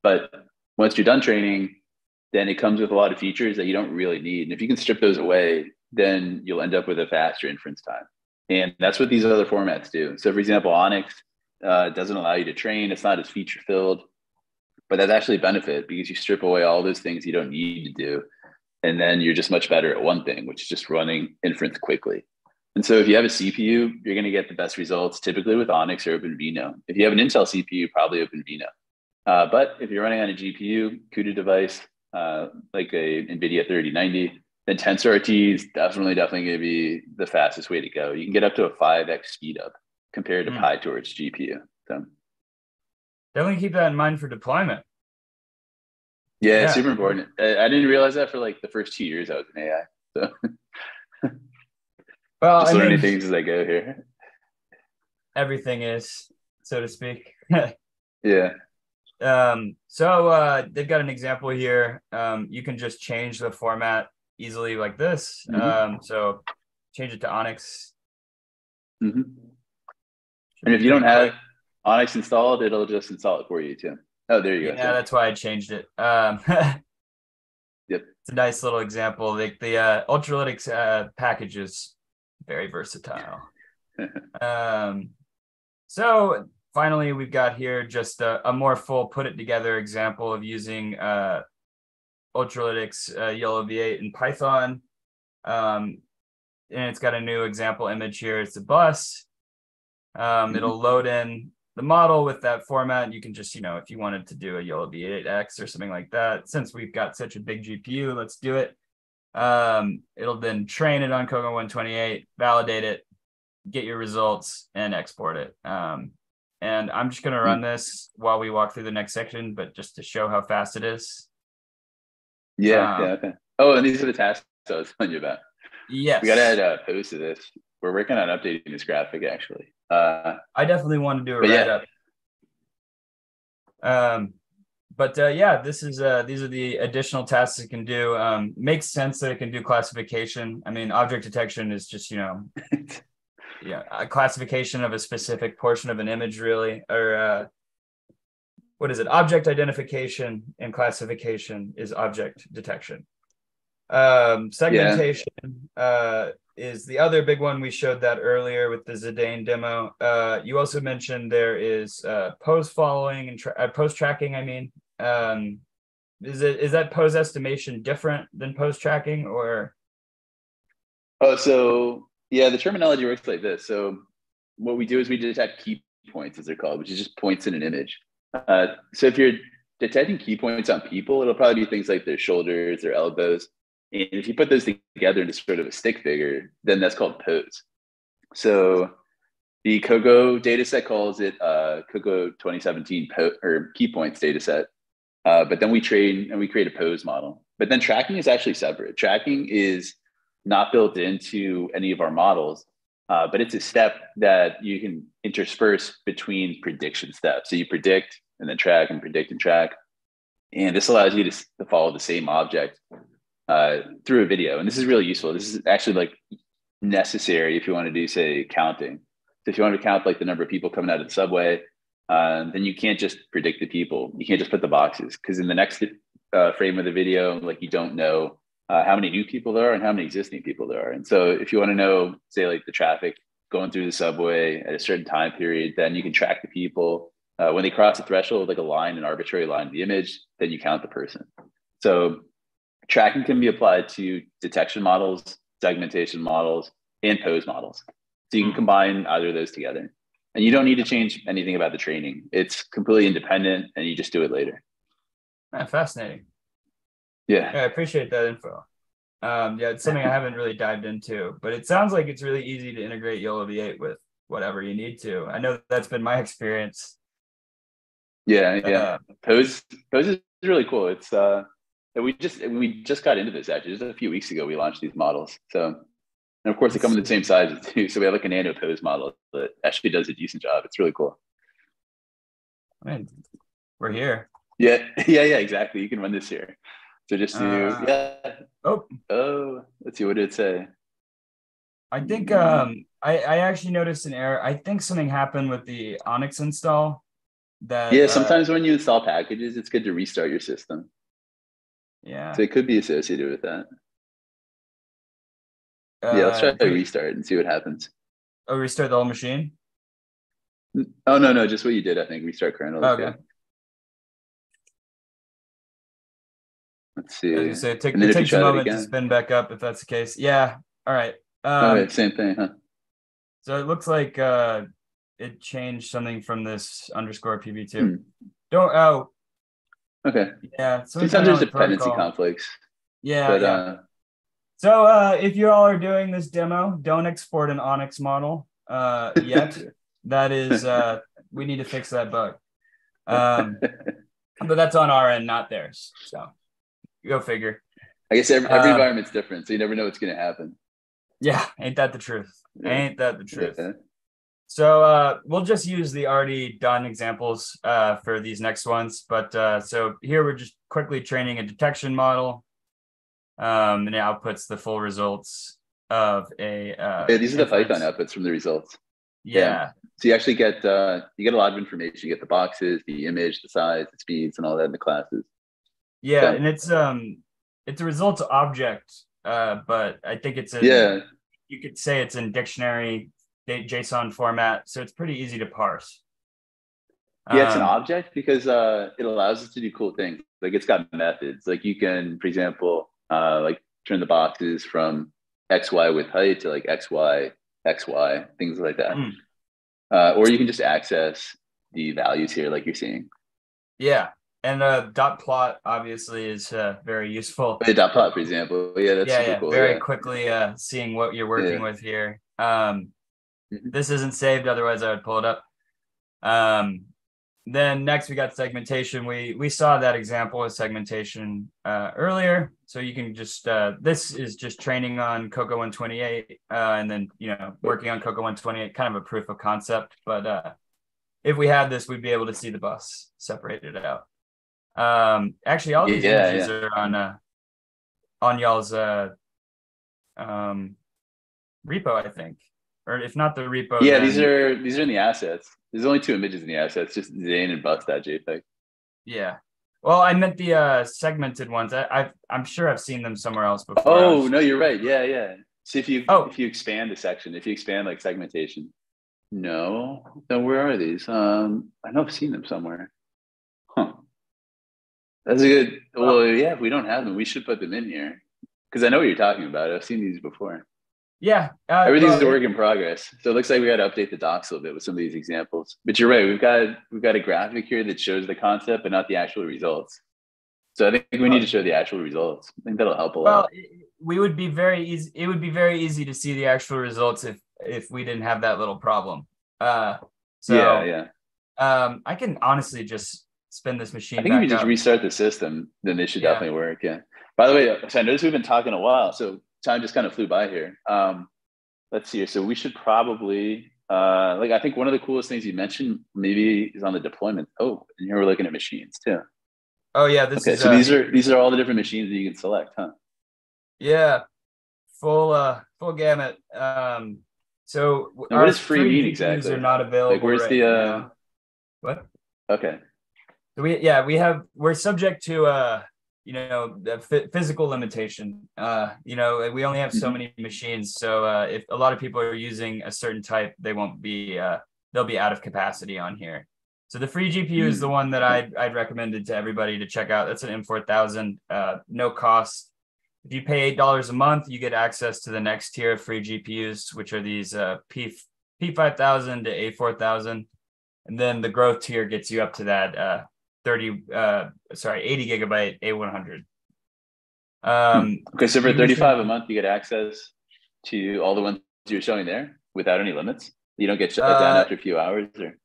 But once you're done training, then it comes with a lot of features that you don't really need. And if you can strip those away, then you'll end up with a faster inference time. And that's what these other formats do. So, for example, ONNX uh, doesn't allow you to train. It's not as feature filled, but that's actually a benefit because you strip away all those things you don't need to do. And then you're just much better at one thing, which is just running inference quickly. And so if you have a CPU, you're going to get the best results typically with ONNX or OpenVINO. If you have an Intel CPU, probably OpenVINO. Uh, but if you're running on a GPU, CUDA device, uh, like a NVIDIA 3090, then TensorRT is definitely, definitely going to be the fastest way to go. You can get up to a 5x speed up compared to mm. PyTorch GPU. So definitely keep that in mind for deployment. Yeah, yeah. it's super important. I, I, didn't realize that for like the first two years I was in AI. So well, just I learning mean, things as I go here. Everything is, so to speak. yeah. Um, so uh, they've got an example here. Um, you can just change the format easily like this. Mm-hmm. Um, so change it to ONNX. Mm-hmm. And if you don't have ONNX installed, it'll just install it for you too. Oh, there you go. Yeah, that's why I changed it. Um, yep. It's a nice little example. The, the uh, Ultralytics uh, package is very versatile. um, so finally, we've got here just a, a, more full put it together example of using uh, Ultralytics uh, YOLO V8 in Python. Um, and it's got a new example image here. It's a bus. Um, mm-hmm. It'll load in the model with that format. You can just, you know, if you wanted to do a YOLO V8X or something like that, since we've got such a big GPU, let's do it. Um, it'll then train it on Coco 128, validate it, get your results, and export it. Um, and I'm just going to run this while we walk through the next section, but just to show how fast it is. Yeah, um, yeah, okay. Oh, and these are the tasks I was telling you about. Yes. We got to add a post to this. We're working on updating this graphic actually. Uh, I definitely want to do a write yeah. up. Um, but uh, yeah, this is uh, these are the additional tasks it can do. Um, makes sense that it can do classification. I mean, object detection is just you know, yeah, a classification of a specific portion of an image, really, or uh, what is it? Object identification and classification is object detection. Um, segmentation yeah. uh, is the other big one. We showed that earlier with the Zidane demo. Uh, you also mentioned there is uh, pose following and tra- uh, pose tracking. I mean, um, is it is that pose estimation different than pose tracking or? Oh, so yeah, the terminology works like this. So what we do is we detect key points, as they're called, which is just points in an image. Uh, so if you're detecting key points on people, it'll probably be things like their shoulders, their elbows. And if you put those together into sort of a stick figure, then that's called pose. So the COCO dataset calls it uh, COCO 2017 po- or key points dataset. Uh, but then we train and we create a pose model. But then tracking is actually separate. Tracking is not built into any of our models, uh, but it's a step that you can intersperse between prediction steps. So you predict and then track and predict and track. And this allows you to, to follow the same object uh, through a video. And this is really useful. This is actually like necessary if you want to do, say, counting. So if you want to count like the number of people coming out of the subway, uh, then you can't just predict the people. You can't just put the boxes because in the next uh, frame of the video, like you don't know uh, how many new people there are and how many existing people there are. And so if you want to know, say, like the traffic going through the subway at a certain time period, then you can track the people. Uh, when they cross the threshold, like a line, an arbitrary line of the image, then you count the person. So tracking can be applied to detection models, segmentation models, and pose models. So you can hmm. combine either of those together. And you don't need to change anything about the training. It's completely independent and you just do it later. Ah, fascinating. Yeah. yeah. I appreciate that info. Um, yeah, it's something I haven't really dived into, but it sounds like it's really easy to integrate YOLO V8 with whatever you need to. I know that's been my experience. Yeah, yeah. Uh, Pose Pose is really cool. It's uh we just we just got into this actually just a few weeks ago we launched these models. So and of course they come in the same sizes too. So we have like a nano pose model that actually does a decent job. It's really cool. I mean, we're here. Yeah, yeah, yeah, exactly. You can run this here. So just to uh, yeah. Oh, oh, let's see what did it say. I think um I I actually noticed an error. I think something happened with the ONNX install. That yeah, uh, sometimes uh, when you install packages, it's good to restart your system. Yeah. So it could be associated with that. Uh, yeah, let's try to restart and see what happens. Oh, restart the whole machine? Oh no, no, just what you did. I think restart kernel. Okay. Yeah. Let's see. As say, it, take, it takes a moment to spin back up if that's the case. Yeah. All right. Um, All right. Same thing, huh? So it looks like uh, it changed something from this underscore PB2. Hmm. Don't oh. Okay. Yeah. Sometimes there's dependency protocol. conflicts. Yeah. But, yeah. Uh, so uh, if you all are doing this demo, don't export an ONNX model uh, yet. that is, uh, we need to fix that bug. Um, but that's on our end, not theirs. So go figure. I guess every, every uh, environment's different, so you never know what's going to happen. Yeah, ain't that the truth? Yeah. Ain't that the truth? Yeah. So uh, we'll just use the already done examples uh, for these next ones. But uh, so here we're just quickly training a detection model, um, and it outputs the full results of a. Uh, yeah, these are the Python outputs from the results. Yeah. yeah. So you actually get uh, you get a lot of information. You get the boxes, the image, the size, the speeds, and all that in the classes. Yeah, and it's um it's a results object, uh, but I think it's a yeah. You could say it's in dictionary JSON format, so it's pretty easy to parse. Yeah, it's an um, object because uh, it allows us to do cool things. Like it's got methods. Like you can, for example, uh, like turn the boxes from XY with height to like XY, XY, things like that. Mm. Uh, or you can just access the values here, like you're seeing. Yeah, and uh, dot plot obviously is uh, very useful. The dot plot, for example, yeah, that's yeah, yeah. Cool, very yeah. quickly uh, seeing what you're working yeah. with here. Um, mm-hmm. This isn't saved, otherwise I would pull it up. Um, then next we got segmentation. We we saw that example of segmentation uh, earlier. So you can just uh, this is just training on Coco 128, uh, and then you know working on Coco 128, kind of a proof of concept. But uh, if we had this, we'd be able to see the bus separated out. Um, actually, all these yeah, images yeah. are on uh, on y'all's uh, um, repo, I think, or if not the repo. Yeah, then... these are these are in the assets. There's only two images in the assets, just Zane and bus.jpg. Yeah. Well, I meant the uh, segmented ones. I, i am sure I've seen them somewhere else before. Oh no, you're right. Yeah, yeah. See if you oh. if you expand the section, if you expand like segmentation. No, then where are these? Um, I know I've seen them somewhere. That's a good. Well, yeah. If we don't have them, we should put them in here because I know what you're talking about. I've seen these before. Yeah, uh, everything's well, a work in progress. So it looks like we got to update the docs a little bit with some of these examples. But you're right. We've got we've got a graphic here that shows the concept, but not the actual results. So I think we need to show the actual results. I think that'll help a well, lot. we would be very easy. It would be very easy to see the actual results if if we didn't have that little problem. Uh, so yeah, yeah. Um, I can honestly just spin this machine. I think if you just restart the system, then it should yeah. definitely work. Yeah. By the way, so I noticed we've been talking a while, so time just kind of flew by here. Um, let's see. So we should probably uh, like I think one of the coolest things you mentioned maybe is on the deployment. Oh, and here we're looking at machines too. Oh yeah, this okay, is, so uh, these are these are all the different machines that you can select, huh? Yeah, full uh full gamut. Um, so what does free mean exactly? Are not available. Like where's right the uh? Now. What? Okay. So we yeah we have we're subject to uh you know the f- physical limitation. Uh you know we only have so mm-hmm. many machines so uh if a lot of people are using a certain type they won't be uh they'll be out of capacity on here. So the free gpu is the one that i'd i'd recommended to everybody to check out. That's an m4000 uh no cost. If you pay eight dollars a month you get access to the next tier of free gpus which are these uh p p5000 to a4000 and then the growth tier gets you up to that uh 30 uh sorry 80 gigabyte a100 um okay so for 35 a month you get access to all the ones you're showing there without any limits? You don't get shut uh, down after a few hours or?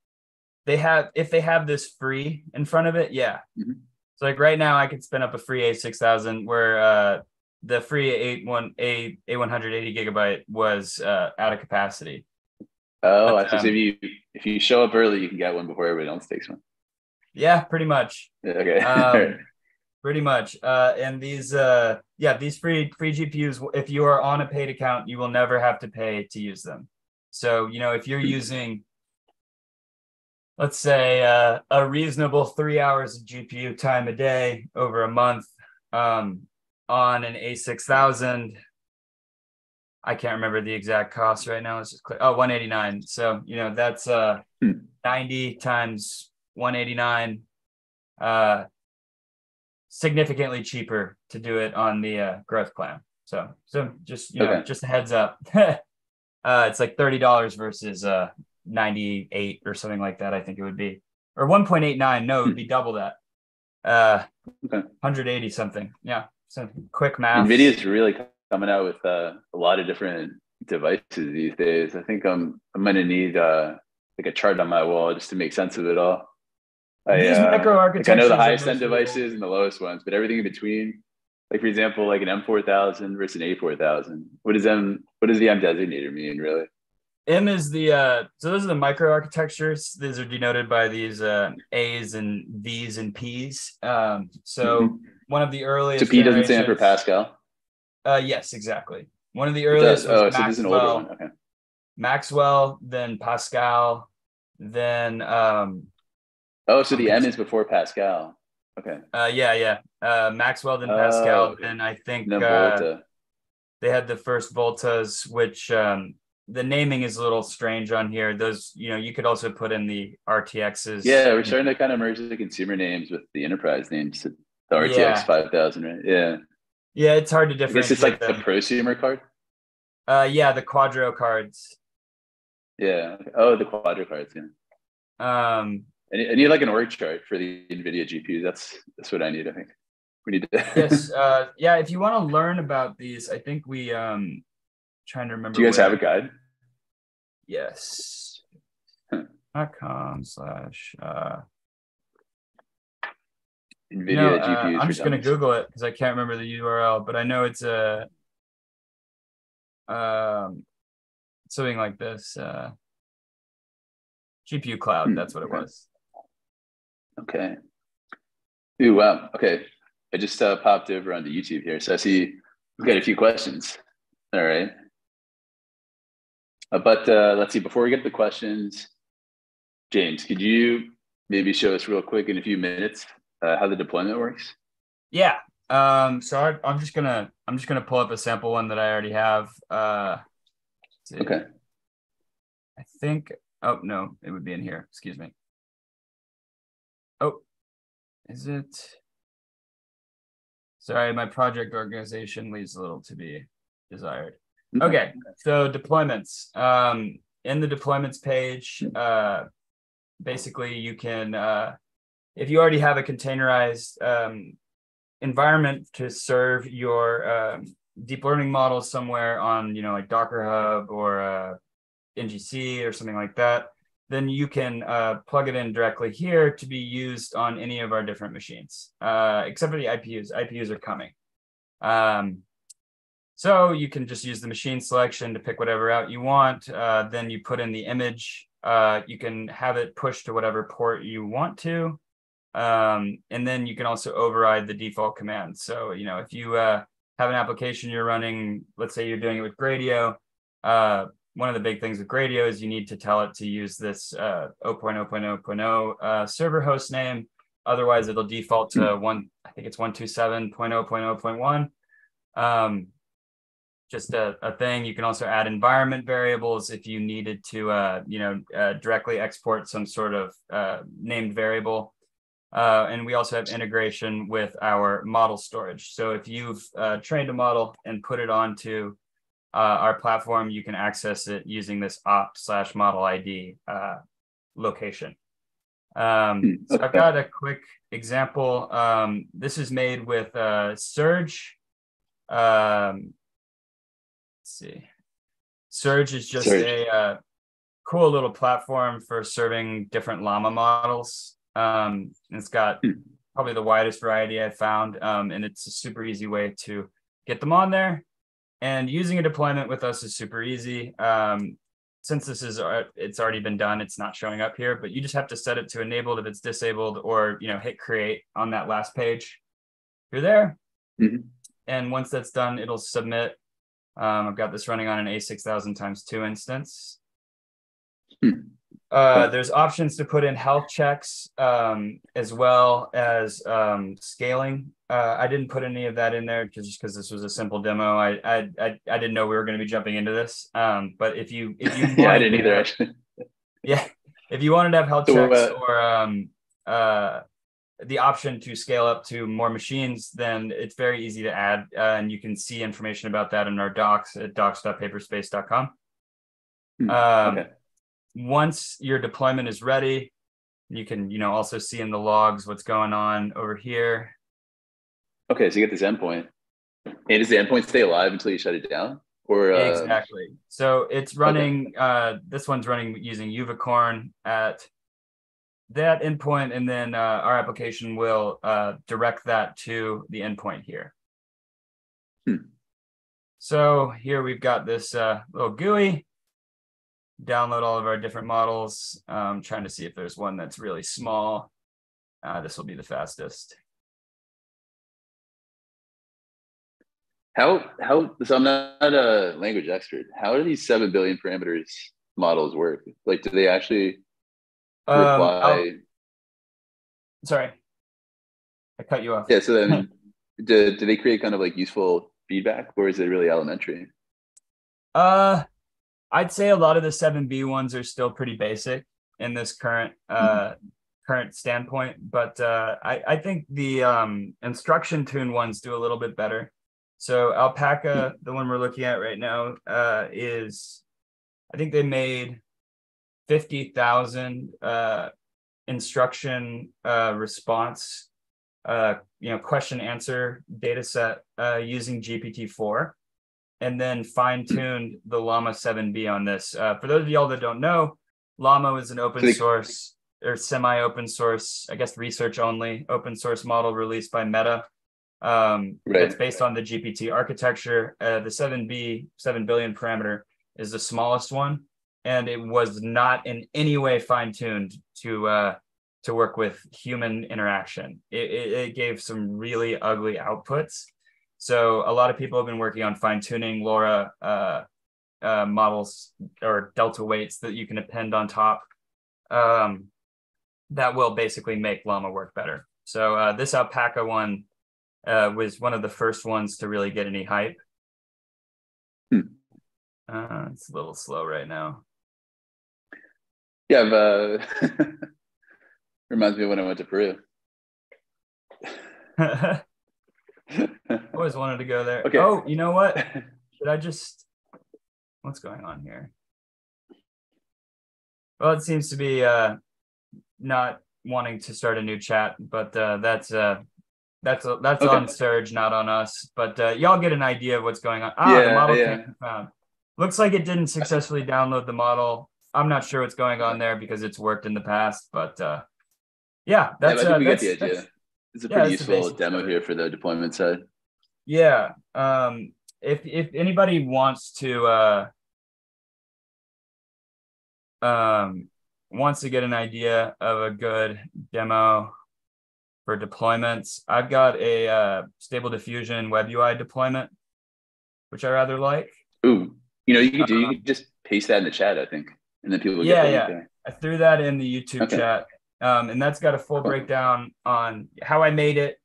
They have if they have this free in front of it yeah. Mm-hmm. so like right now i could spin up a free a6000 where uh the free a one a a180 gigabyte was uh out of capacity. Oh but, I see. Um, if you if you show up early you can get one before everybody else takes one yeah, pretty much. Okay. Um, pretty much. Uh, and these, uh, yeah, these free free GPUs. If you are on a paid account, you will never have to pay to use them. So you know, if you're using, let's say, uh, a reasonable three hours of GPU time a day over a month um, on an A6000. I can't remember the exact cost right now. It's just click. Oh, 189. So, you know, that's uh, hmm. 90 times 189 uh significantly cheaper to do it on the uh, growth plan so so just you know okay. just a heads up Uh, it's like thirty dollars versus uh ninety eight or something like that. I think it would be or one point eight nine. No, it would be double that. Uh, okay. hundred eighty something. Yeah. So quick math. Nvidia's really coming out with uh, a lot of different devices these days. I think I'm I'm gonna need uh like a chart on my wall just to make sense of it all. I, These uh, like I know the highest end devices and the lowest ones, but everything in between. Like for example, like an M4000 versus an A4000. What does M? What does the M designator mean, really? M is the uh, so those are the microarchitectures. These are denoted by these uh, A's and V's and P's. Um, so mm-hmm. one of the earliest. So P doesn't stand for Pascal. Uh, yes, exactly. One of the earliest. Oh, Maxwell, so this is an older one. Okay. Maxwell, then Pascal, then um, Oh, so the M is before Pascal. Okay. Uh, yeah, yeah. Uh, Maxwell then Pascal, oh, and I think uh, they had the first Voltas, which um, the naming is a little strange on here. Those, you know, you could also put in the RTXs. Yeah, we're starting to kind of merge the consumer names with the enterprise names. The RTX yeah. 5000, right? Yeah. Yeah, it's hard to differentiate. This is like them. the prosumer card. Uh, yeah, the Quadro cards. Yeah. Oh, the Quadro cards. Yeah. Um, I need, I need like an org chart for the NVIDIA GPUs. That's that's what I need. I think we need to. yes. Uh, yeah. If you want to learn about these, I think we um trying to remember. Do you guys have a guide? Yes. dot com slash uh NVIDIA you know, GPUs. Uh, I'm just going to Google it because I can't remember the URL, but I know it's a um, something like this. Uh, GPU Cloud. Hmm, that's what it was. Okay. Ooh, wow. Okay. I just uh, popped over onto YouTube here. So I see we've got a few questions. All right. Uh, but uh, let's see, before we get to the questions, James, could you maybe show us real quick in a few minutes uh, how the deployment works? Yeah. Um, so I, am just gonna I'm just gonna pull up a sample one that I already have. Uh, okay. I think. Oh no, it would be in here. Excuse me. Oh, is it? Sorry, my project organization leaves a little to be desired. Okay, so deployments. Um, in the deployments page, uh, basically you can, uh, if you already have a containerized um, environment to serve your um, deep learning models somewhere on, you know, like Docker Hub or uh, NGC or something like that, then you can uh, plug it in directly here to be used on any of our different machines, uh, except for the IPUs. IPUs are coming. Um, so you can just use the machine selection to pick whatever out you want. Uh, then you put in the image. Uh, you can have it push to whatever port you want to. Um, and then you can also override the default command. So, you know, if you uh, have an application you're running, let's say you're doing it with Gradio, uh, one of the big things with Gradio is you need to tell it to use this uh, 0.0.0.0 uh, server host name. Otherwise, it'll default to one, I think it's 127.0.0.1. Um, just a, a thing. You can also add environment variables if you needed to, uh, you know, uh, directly export some sort of uh, named variable. Uh, and we also have integration with our model storage. So if you've uh, trained a model and put it onto uh, our platform, you can access it using this opt slash model ID uh, location. Um, hmm, so I've got a quick example. Um, this is made with uh, Serge. Um, let's see. Serge is just Serge. a uh, cool little platform for serving different llama models. Um, it's got hmm. probably the widest variety I've found, um, and it's a super easy way to get them on there and using a deployment with us is super easy. Um, since this is uh, it's already been done, it's not showing up here, but you just have to set it to enabled if it's disabled, or you know hit create on that last page. You're there, mm-hmm. and once that's done, it'll submit. Um, I've got this running on an A6000 times two instance. Hmm. Uh, there's options to put in health checks um, as well as um, scaling. Uh, I didn't put any of that in there just because this was a simple demo. I, I I, I didn't know we were going to be jumping into this. Um, but if you if you yeah, I didn't either actually. Yeah, if you wanted to have health checks uh, or um, uh, the option to scale up to more machines, then it's very easy to add, uh, and you can see information about that in our docs at docs.paperspace.com. Hmm. Um, okay. Once your deployment is ready, you can, you know, also see in the logs what's going on over here. Okay, so you get this endpoint. And does the endpoint stay alive until you shut it down? Or uh... exactly. So it's running. Okay. Uh, this one's running using Uvicorn at that endpoint, and then uh, our application will uh, direct that to the endpoint here. Hmm. So here we've got this uh, little GUI. Download all of our different models. Um, trying to see if there's one that's really small. Uh, this will be the fastest. How how so I'm not a language expert. How do these seven billion parameters models work? Like, do they actually um, reply? sorry, I cut you off. Yeah. So then, do do they create kind of like useful feedback, or is it really elementary? Uh, I'd say a lot of the seven B ones are still pretty basic in this current uh mm-hmm. current standpoint, but uh, I I think the um instruction tune ones do a little bit better. So Alpaca, the one we're looking at right now, uh, is I think they made fifty thousand uh, instruction uh, response, uh, you know, question answer data set uh, using GPT four, and then fine tuned the Llama seven B on this. Uh, for those of y'all that don't know, Llama is an open source or semi open source, I guess research only open source model released by Meta um, right. It's based on the GPT architecture. Uh, the 7B, 7 billion parameter is the smallest one, and it was not in any way fine tuned to uh, to work with human interaction. It, it, it, gave some really ugly outputs. So a lot of people have been working on fine tuning LoRA uh, uh, models or delta weights that you can append on top. Um, that will basically make Llama work better. So uh, this alpaca one uh, was one of the first ones to really get any hype. Hmm. Uh, it's a little slow right now. Yeah, uh, reminds me of when I went to Peru. Always wanted to go there. Okay. Oh, you know what? Should I just? What's going on here? Well, it seems to be uh, not wanting to start a new chat, but uh, that's uh, that's that's okay. on Serge, not on us. But uh, y'all get an idea of what's going on. Ah, yeah, the model yeah. can't be found. Looks like it didn't successfully download the model. I'm not sure what's going on there because it's worked in the past. But uh, yeah, that's yeah, I uh, the idea. It's a pretty useful demo here for the deployment side. Yeah. Um, if if anybody wants to uh, um, wants to get an idea of a good demo for deployments. I've got a uh, stable diffusion web UI deployment, which I rather like. Ooh, you know, you can do, you can just paste that in the chat, I think, and then people yeah, yeah. There. I threw that in the YouTube okay. chat, um, and that's got a full breakdown on how I made it,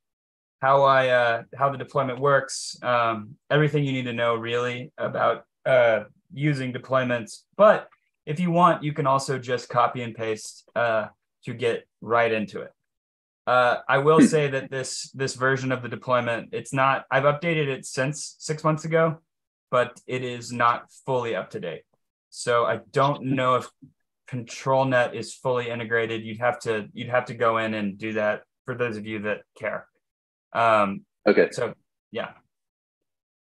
how I uh, how the deployment works, um, everything you need to know really about uh, using deployments. But if you want, you can also just copy and paste uh, to get right into it. Uh, I will hmm. say that this this version of the deployment, it's not. I've updated it since six months ago, but it is not fully up to date. So I don't know if ControlNet is fully integrated. You'd have to you'd have to go in and do that for those of you that care. Um, okay. So yeah.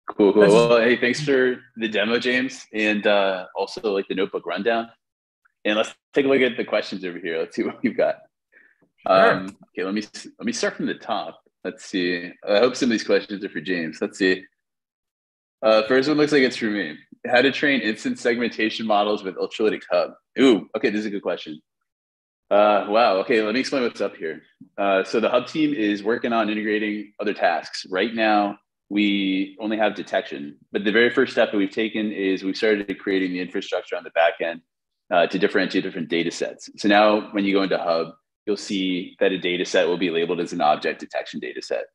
Cool, cool. Well, hey, thanks for the demo, James, and uh, also like the notebook rundown. And let's take a look at the questions over here. Let's see what we've got. Um, okay, let me let me start from the top. Let's see. I hope some of these questions are for James. Let's see. Uh, first one looks like it's for me. How to train instance segmentation models with Ultralytics Hub. Ooh, okay, this is a good question. Uh, wow. Okay, let me explain what's up here. Uh, so the Hub team is working on integrating other tasks. Right now, we only have detection, but the very first step that we've taken is we've started creating the infrastructure on the back end uh, to differentiate different data sets. So now when you go into Hub, you'll see that a data set will be labeled as an object detection data set.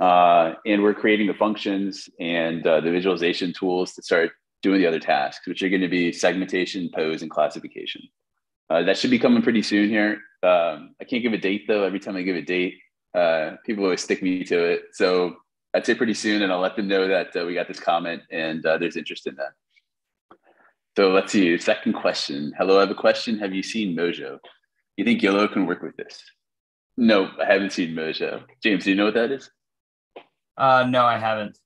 Uh, and we're creating the functions and uh, the visualization tools to start doing the other tasks, which are going to be segmentation, pose, and classification. Uh, that should be coming pretty soon here. Um, I can't give a date though. Every time I give a date, uh, people always stick me to it. So I'd say pretty soon, and I'll let them know that uh, we got this comment and uh, there's interest in that. So let's see. Second question. Hello, I have a question. Have you seen Mojo? You think YOLO can work with this? No, I haven't seen Mojo. James, do you know what that is? Uh, no, I haven't.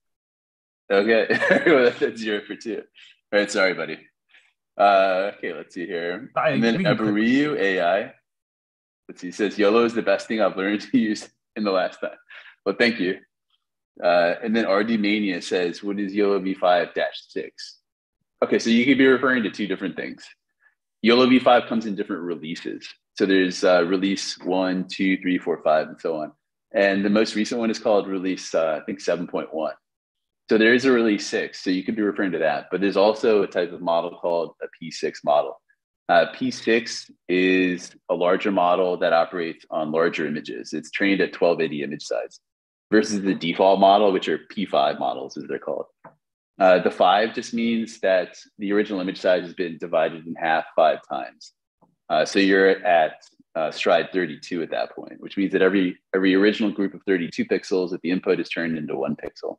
Okay, well, that's zero for two. All right, sorry, buddy. Uh, okay, let's see here. I, and then Abariu AI. Let's see. Says YOLO is the best thing I've learned to use in the last time. Well, thank you. Uh, and then RD Mania says, "What is YOLO V5 6?" Okay, so you could be referring to two different things. YOLO V5 comes in different releases. So there's uh, release one, two, three, four, five, and so on. And the most recent one is called release, uh, I think 7.1. So there is a release six, so you could be referring to that. But there's also a type of model called a P6 model. Uh, P6 is a larger model that operates on larger images. It's trained at 1280 image size versus the default model, which are P5 models, as they're called. Uh, the five just means that the original image size has been divided in half five times. Uh, so you're at uh, stride 32 at that point, which means that every every original group of 32 pixels at the input is turned into one pixel.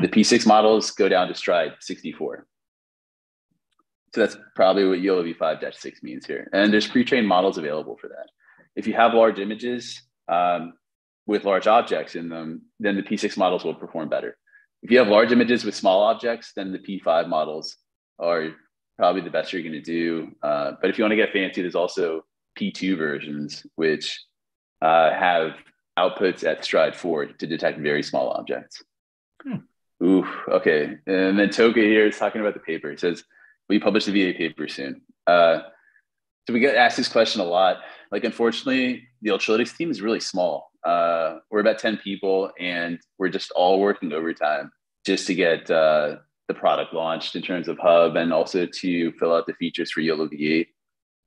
The P6 models go down to stride 64. So that's probably what YOLO v5-6 means here. And there's pre-trained models available for that. If you have large images um, with large objects in them, then the P6 models will perform better. If you have large images with small objects, then the P5 models are probably the best you're going to do. Uh, but if you want to get fancy, there's also P2 versions, which uh, have outputs at stride 4 to detect very small objects. Hmm. Ooh, okay. And then Toka here is talking about the paper. He says, we publish the V8 paper soon. Uh, so we get asked this question a lot. Like, unfortunately, the Ultralytics team is really small. Uh, we're about 10 people and we're just all working overtime just to get uh, the product launched in terms of hub and also to fill out the features for YOLO V8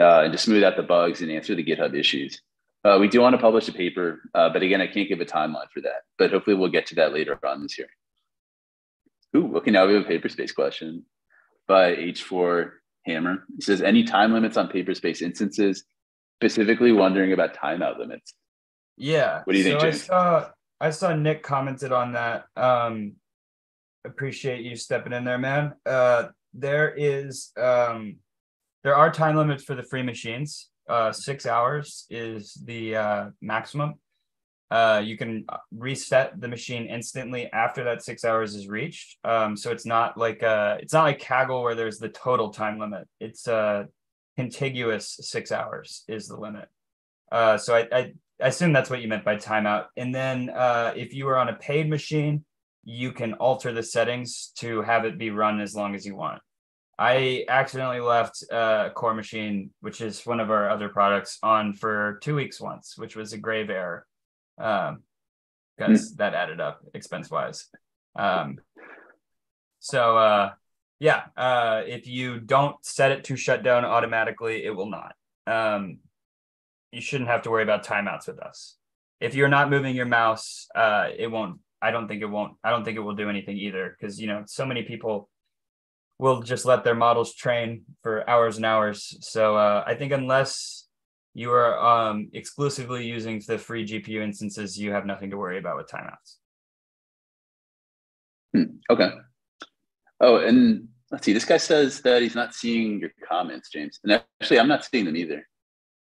uh, and to smooth out the bugs and answer the GitHub issues. Uh, we do want to publish a paper, uh, but again, I can't give a timeline for that. But hopefully, we'll get to that later on this year. Ooh, okay, now we have a paperspace question by H4 Hammer. He says, any time limits on paperspace instances, specifically wondering about timeout limits. Yeah. What do you so think, James? I saw, I saw Nick commented on that. Um, appreciate you stepping in there, man. Uh, there is, um, there are time limits for the free machines. Uh, six hours is the uh, maximum. Uh, you can uh, reset the machine instantly after that six hours is reached. Um, so it's not like uh, it's not like Kaggle where there's the total time limit. It's uh, contiguous six hours is the limit. Uh, so I, I, I assume that's what you meant by timeout. And then uh, if you are on a paid machine, you can alter the settings to have it be run as long as you want. I accidentally left uh, Core Machine, which is one of our other products, on for two weeks once, which was a grave error um, because mm. that added up expense wise. Um, so uh, yeah, uh, if you don't set it to shut down automatically, it will not. Um, you shouldn't have to worry about timeouts with us. If you're not moving your mouse, uh, it won't. I don't think it won't. I don't think it will do anything either because you know so many people will just let their models train for hours and hours. So uh, I think unless you are um, exclusively using the free GPU instances, you have nothing to worry about with timeouts. Hmm, okay. Oh, and let's see. This guy says that he's not seeing your comments, James. And actually, I'm not seeing them either.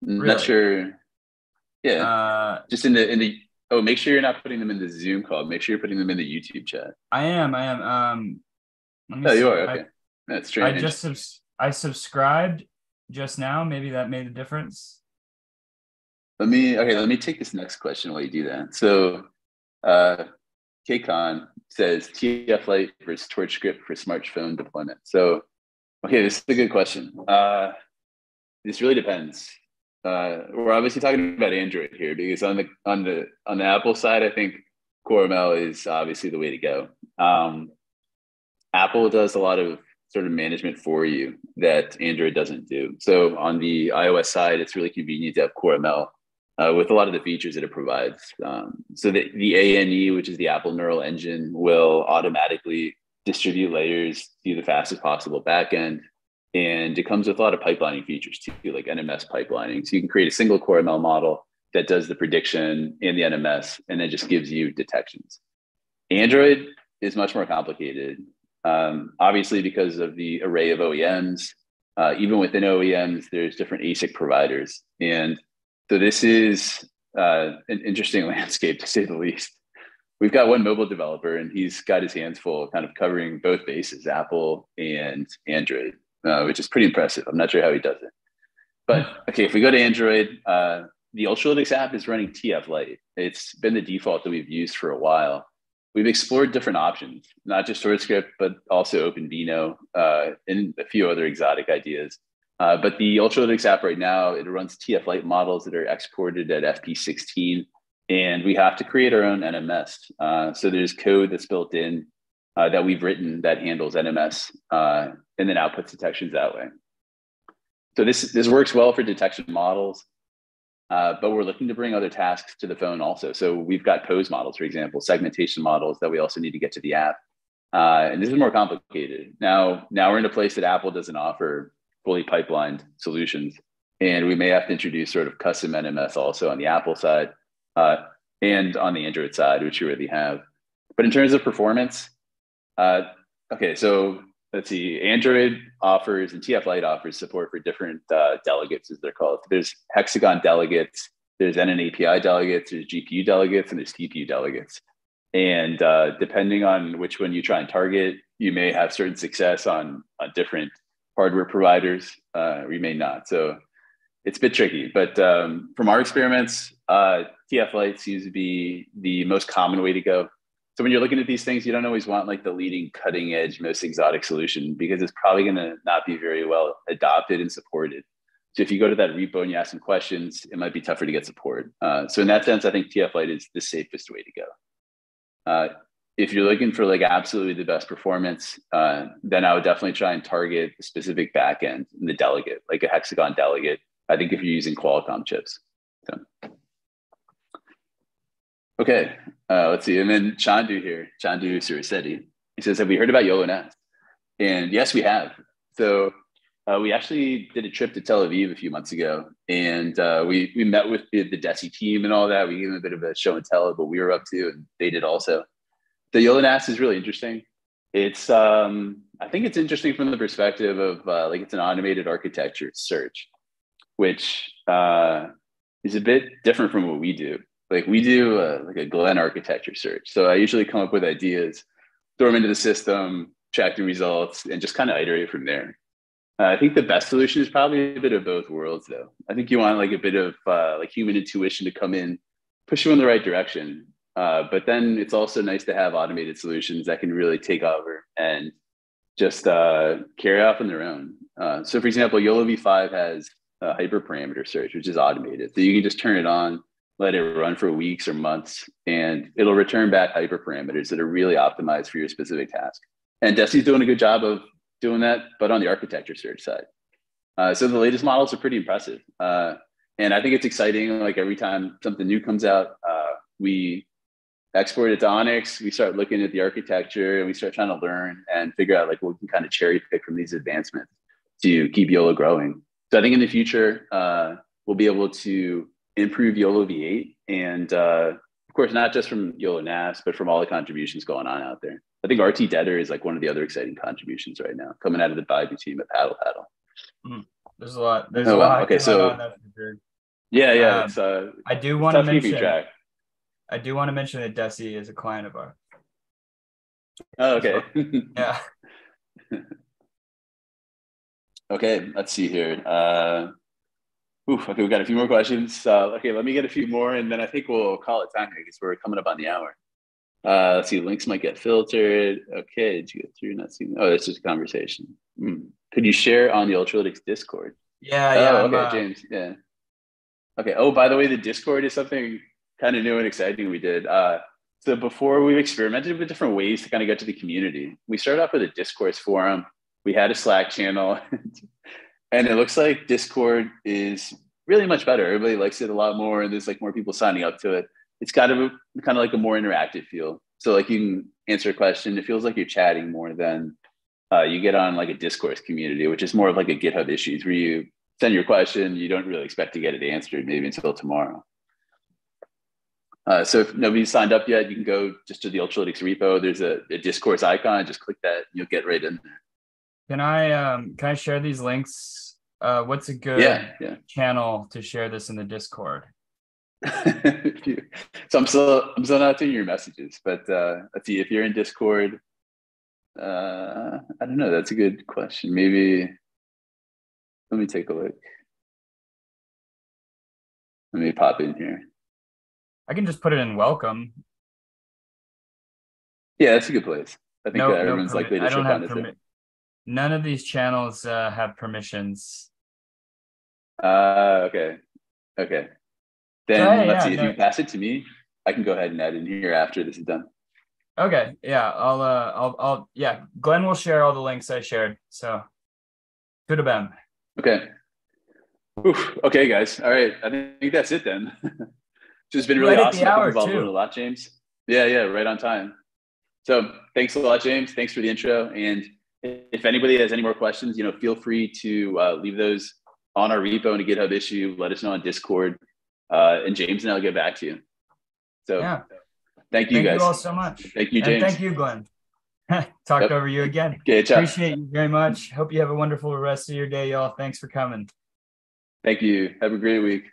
I'm really? not sure. Yeah. Uh, just in the in the. Oh, make sure you're not putting them in the Zoom call. Make sure you're putting them in the YouTube chat. I am. I am. Um. oh, you are. Okay. I, That's strange. I just subs- I subscribed just now. Maybe that made a difference. Let me okay. Let me take this next question while you do that. So, uh, KCON says TF Lite versus Torch Script for smartphone deployment. So, okay, this is a good question. Uh, this really depends. Uh, we're obviously talking about Android here because on the on the on the Apple side, I think CoreML is obviously the way to go. Um, Apple does a lot of sort of management for you that Android doesn't do. So on the iOS side, it's really convenient to have CoreML uh, with a lot of the features that it provides. Um, so the, the ANE, which is the Apple Neural Engine, will automatically distribute layers to the fastest possible backend. And it comes with a lot of pipelining features too, like NMS pipelining. So you can create a single core ML model that does the prediction in the NMS and then just gives you detections. Android is much more complicated. Um, obviously, because of the array of OEMs, uh, even within OEMs, there's different ASIC providers. And so this is uh, an interesting landscape to say the least. We've got one mobile developer and he's got his hands full kind of covering both bases, Apple and Android, uh, which is pretty impressive. I'm not sure how he does it. But okay, if we go to Android, uh, the Ultralytics app is running TF Lite. It's been the default that we've used for a while. We've explored different options, not just TorchScript, but also OpenVINO uh, and a few other exotic ideas. Uh, but the Ultralytics app right now, it runs TF Lite models that are exported at FP16, and we have to create our own NMS. Uh, so there's code that's built in uh, that we've written that handles NMS uh, and then outputs detections that way. So this, this works well for detection models. Uh, but we're looking to bring other tasks to the phone also. So we've got pose models, for example, segmentation models that we also need to get to the app. Uh, and this is more complicated. Now, now we're in a place that Apple doesn't offer fully pipelined solutions. And we may have to introduce sort of custom NMS also on the Apple side uh, and on the Android side, which you already have. But in terms of performance, uh, okay, so let's see, Android offers and TF Lite offers support for different uh, delegates, as they're called. There's hexagon delegates, there's NNAPI delegates, there's GPU delegates, and there's TPU delegates. And uh, depending on which one you try and target, you may have certain success on, on different hardware providers, uh, you may not. So it's a bit tricky. But um, from our experiments, uh, TF Lite seems to be the most common way to go. So when you're looking at these things, you don't always want like the leading cutting edge, most exotic solution because it's probably going to not be very well adopted and supported. So if you go to that repo and you ask some questions, it might be tougher to get support. Uh, so in that sense, I think TF Lite is the safest way to go. Uh, if you're looking for like absolutely the best performance, uh, then I would definitely try and target the specific backend in the delegate, like a hexagon delegate. I think if you're using Qualcomm chips. So. Okay, uh, let's see. And then Chandu here, Chandu Surisetti, he says, Have we heard about YOLO NAS? And yes, we have. So uh, we actually did a trip to Tel Aviv a few months ago, and uh, we we met with the, the Deci team and all that. We gave them a bit of a show and tell of what we were up to, and they did also. The YOLO NAS is really interesting. It's um, I think it's interesting from the perspective of uh, like it's an automated architecture search, which uh, is a bit different from what we do like we do a, like a Glenn architecture search. So I usually come up with ideas, throw them into the system, track the results, and just kind of iterate from there. Uh, I think the best solution is probably a bit of both worlds, though. I think you want like a bit of uh, like human intuition to come in, push you in the right direction. Uh, but then it's also nice to have automated solutions that can really take over and just uh, carry off on their own. Uh, so, for example, YOLO V5 has a hyperparameter search, which is automated. So you can just turn it on let it run for weeks or months, and it'll return back hyperparameters that are really optimized for your specific task. And Deci's doing a good job of doing that, but on the architecture search side. Uh, so the latest models are pretty impressive. Uh, and I think it's exciting. Like every time something new comes out, uh, we export it to ONNX, we start looking at the architecture and we start trying to learn and figure out like what we can kind of cherry pick from these advancements to keep YOLO growing. So I think in the future, uh, we'll be able to improve YOLO V8. And uh, of course, not just from YOLO NAS, but from all the contributions going on out there. I think RT-DETR is like one of the other exciting contributions right now coming out of the Baidu team at Paddle Paddle. Mm, there's a lot. There's oh, a lot. Okay, so yeah, yeah. Um, uh, I do want to mention. I do want to mention that Deci is a client of ours. Oh, okay. yeah. okay, let's see here. Uh, Oof, okay, we've got a few more questions. Uh, okay, let me get a few more, and then I think we'll call it time here because we're coming up on the hour. Uh, let's see, links might get filtered. Okay, did you get through? Not seeing. Oh, it's just a conversation. Hmm. Could you share on the Ultralytics Discord? Yeah, yeah. Oh, okay, uh... James. Yeah. Okay. Oh, by the way, the Discord is something kind of new and exciting we did. Uh, so before we've experimented with different ways to kind of get to the community, we started off with a discourse forum. We had a Slack channel. and it looks like discord is really much better everybody likes it a lot more and there's like more people signing up to it it's kind of a kind of like a more interactive feel so like you can answer a question it feels like you're chatting more than uh, you get on like a discourse community which is more of like a github issues where you send your question you don't really expect to get it answered maybe until tomorrow Uh, so if nobody's signed up yet, you can go just to the Ultralytics repo. There's a, a Discord icon. Just click that. And you'll get right in there. Can I um can I share these links? Uh, what's a good yeah, yeah. channel to share this in the Discord? so I'm still I'm still not seeing your messages, but uh, let's see if you're in Discord. Uh, I don't know. That's a good question. Maybe let me take a look. Let me pop in here. I can just put it in welcome. Yeah, that's a good place. I think no, everyone's no likely to jump on permi- None of these channels uh, have permissions. Uh, okay. Okay. Then so, hey, let's yeah, see if you pass it to me. I can go ahead and add in here after this is done. Okay. Yeah. I'll, uh, I'll, I'll, yeah. Glenn will share all the links I shared. So, good to them. Okay. Oof. Okay, guys. All right. I think that's it then. Just been really right awesome. I've involved a lot, James. Yeah, yeah, right on time. So thanks a lot, James. Thanks for the intro. And if anybody has any more questions, you know, feel free to uh, leave those on our repo and a GitHub issue. Let us know on Discord. Uh, and James and I'll get back to you. So yeah. thank you thank guys. you all so much. Thank you, James. And thank you, Glenn. Talked yep. over you again. Okay, Appreciate you very much. Hope you have a wonderful rest of your day, y'all. Thanks for coming. Thank you. Have a great week.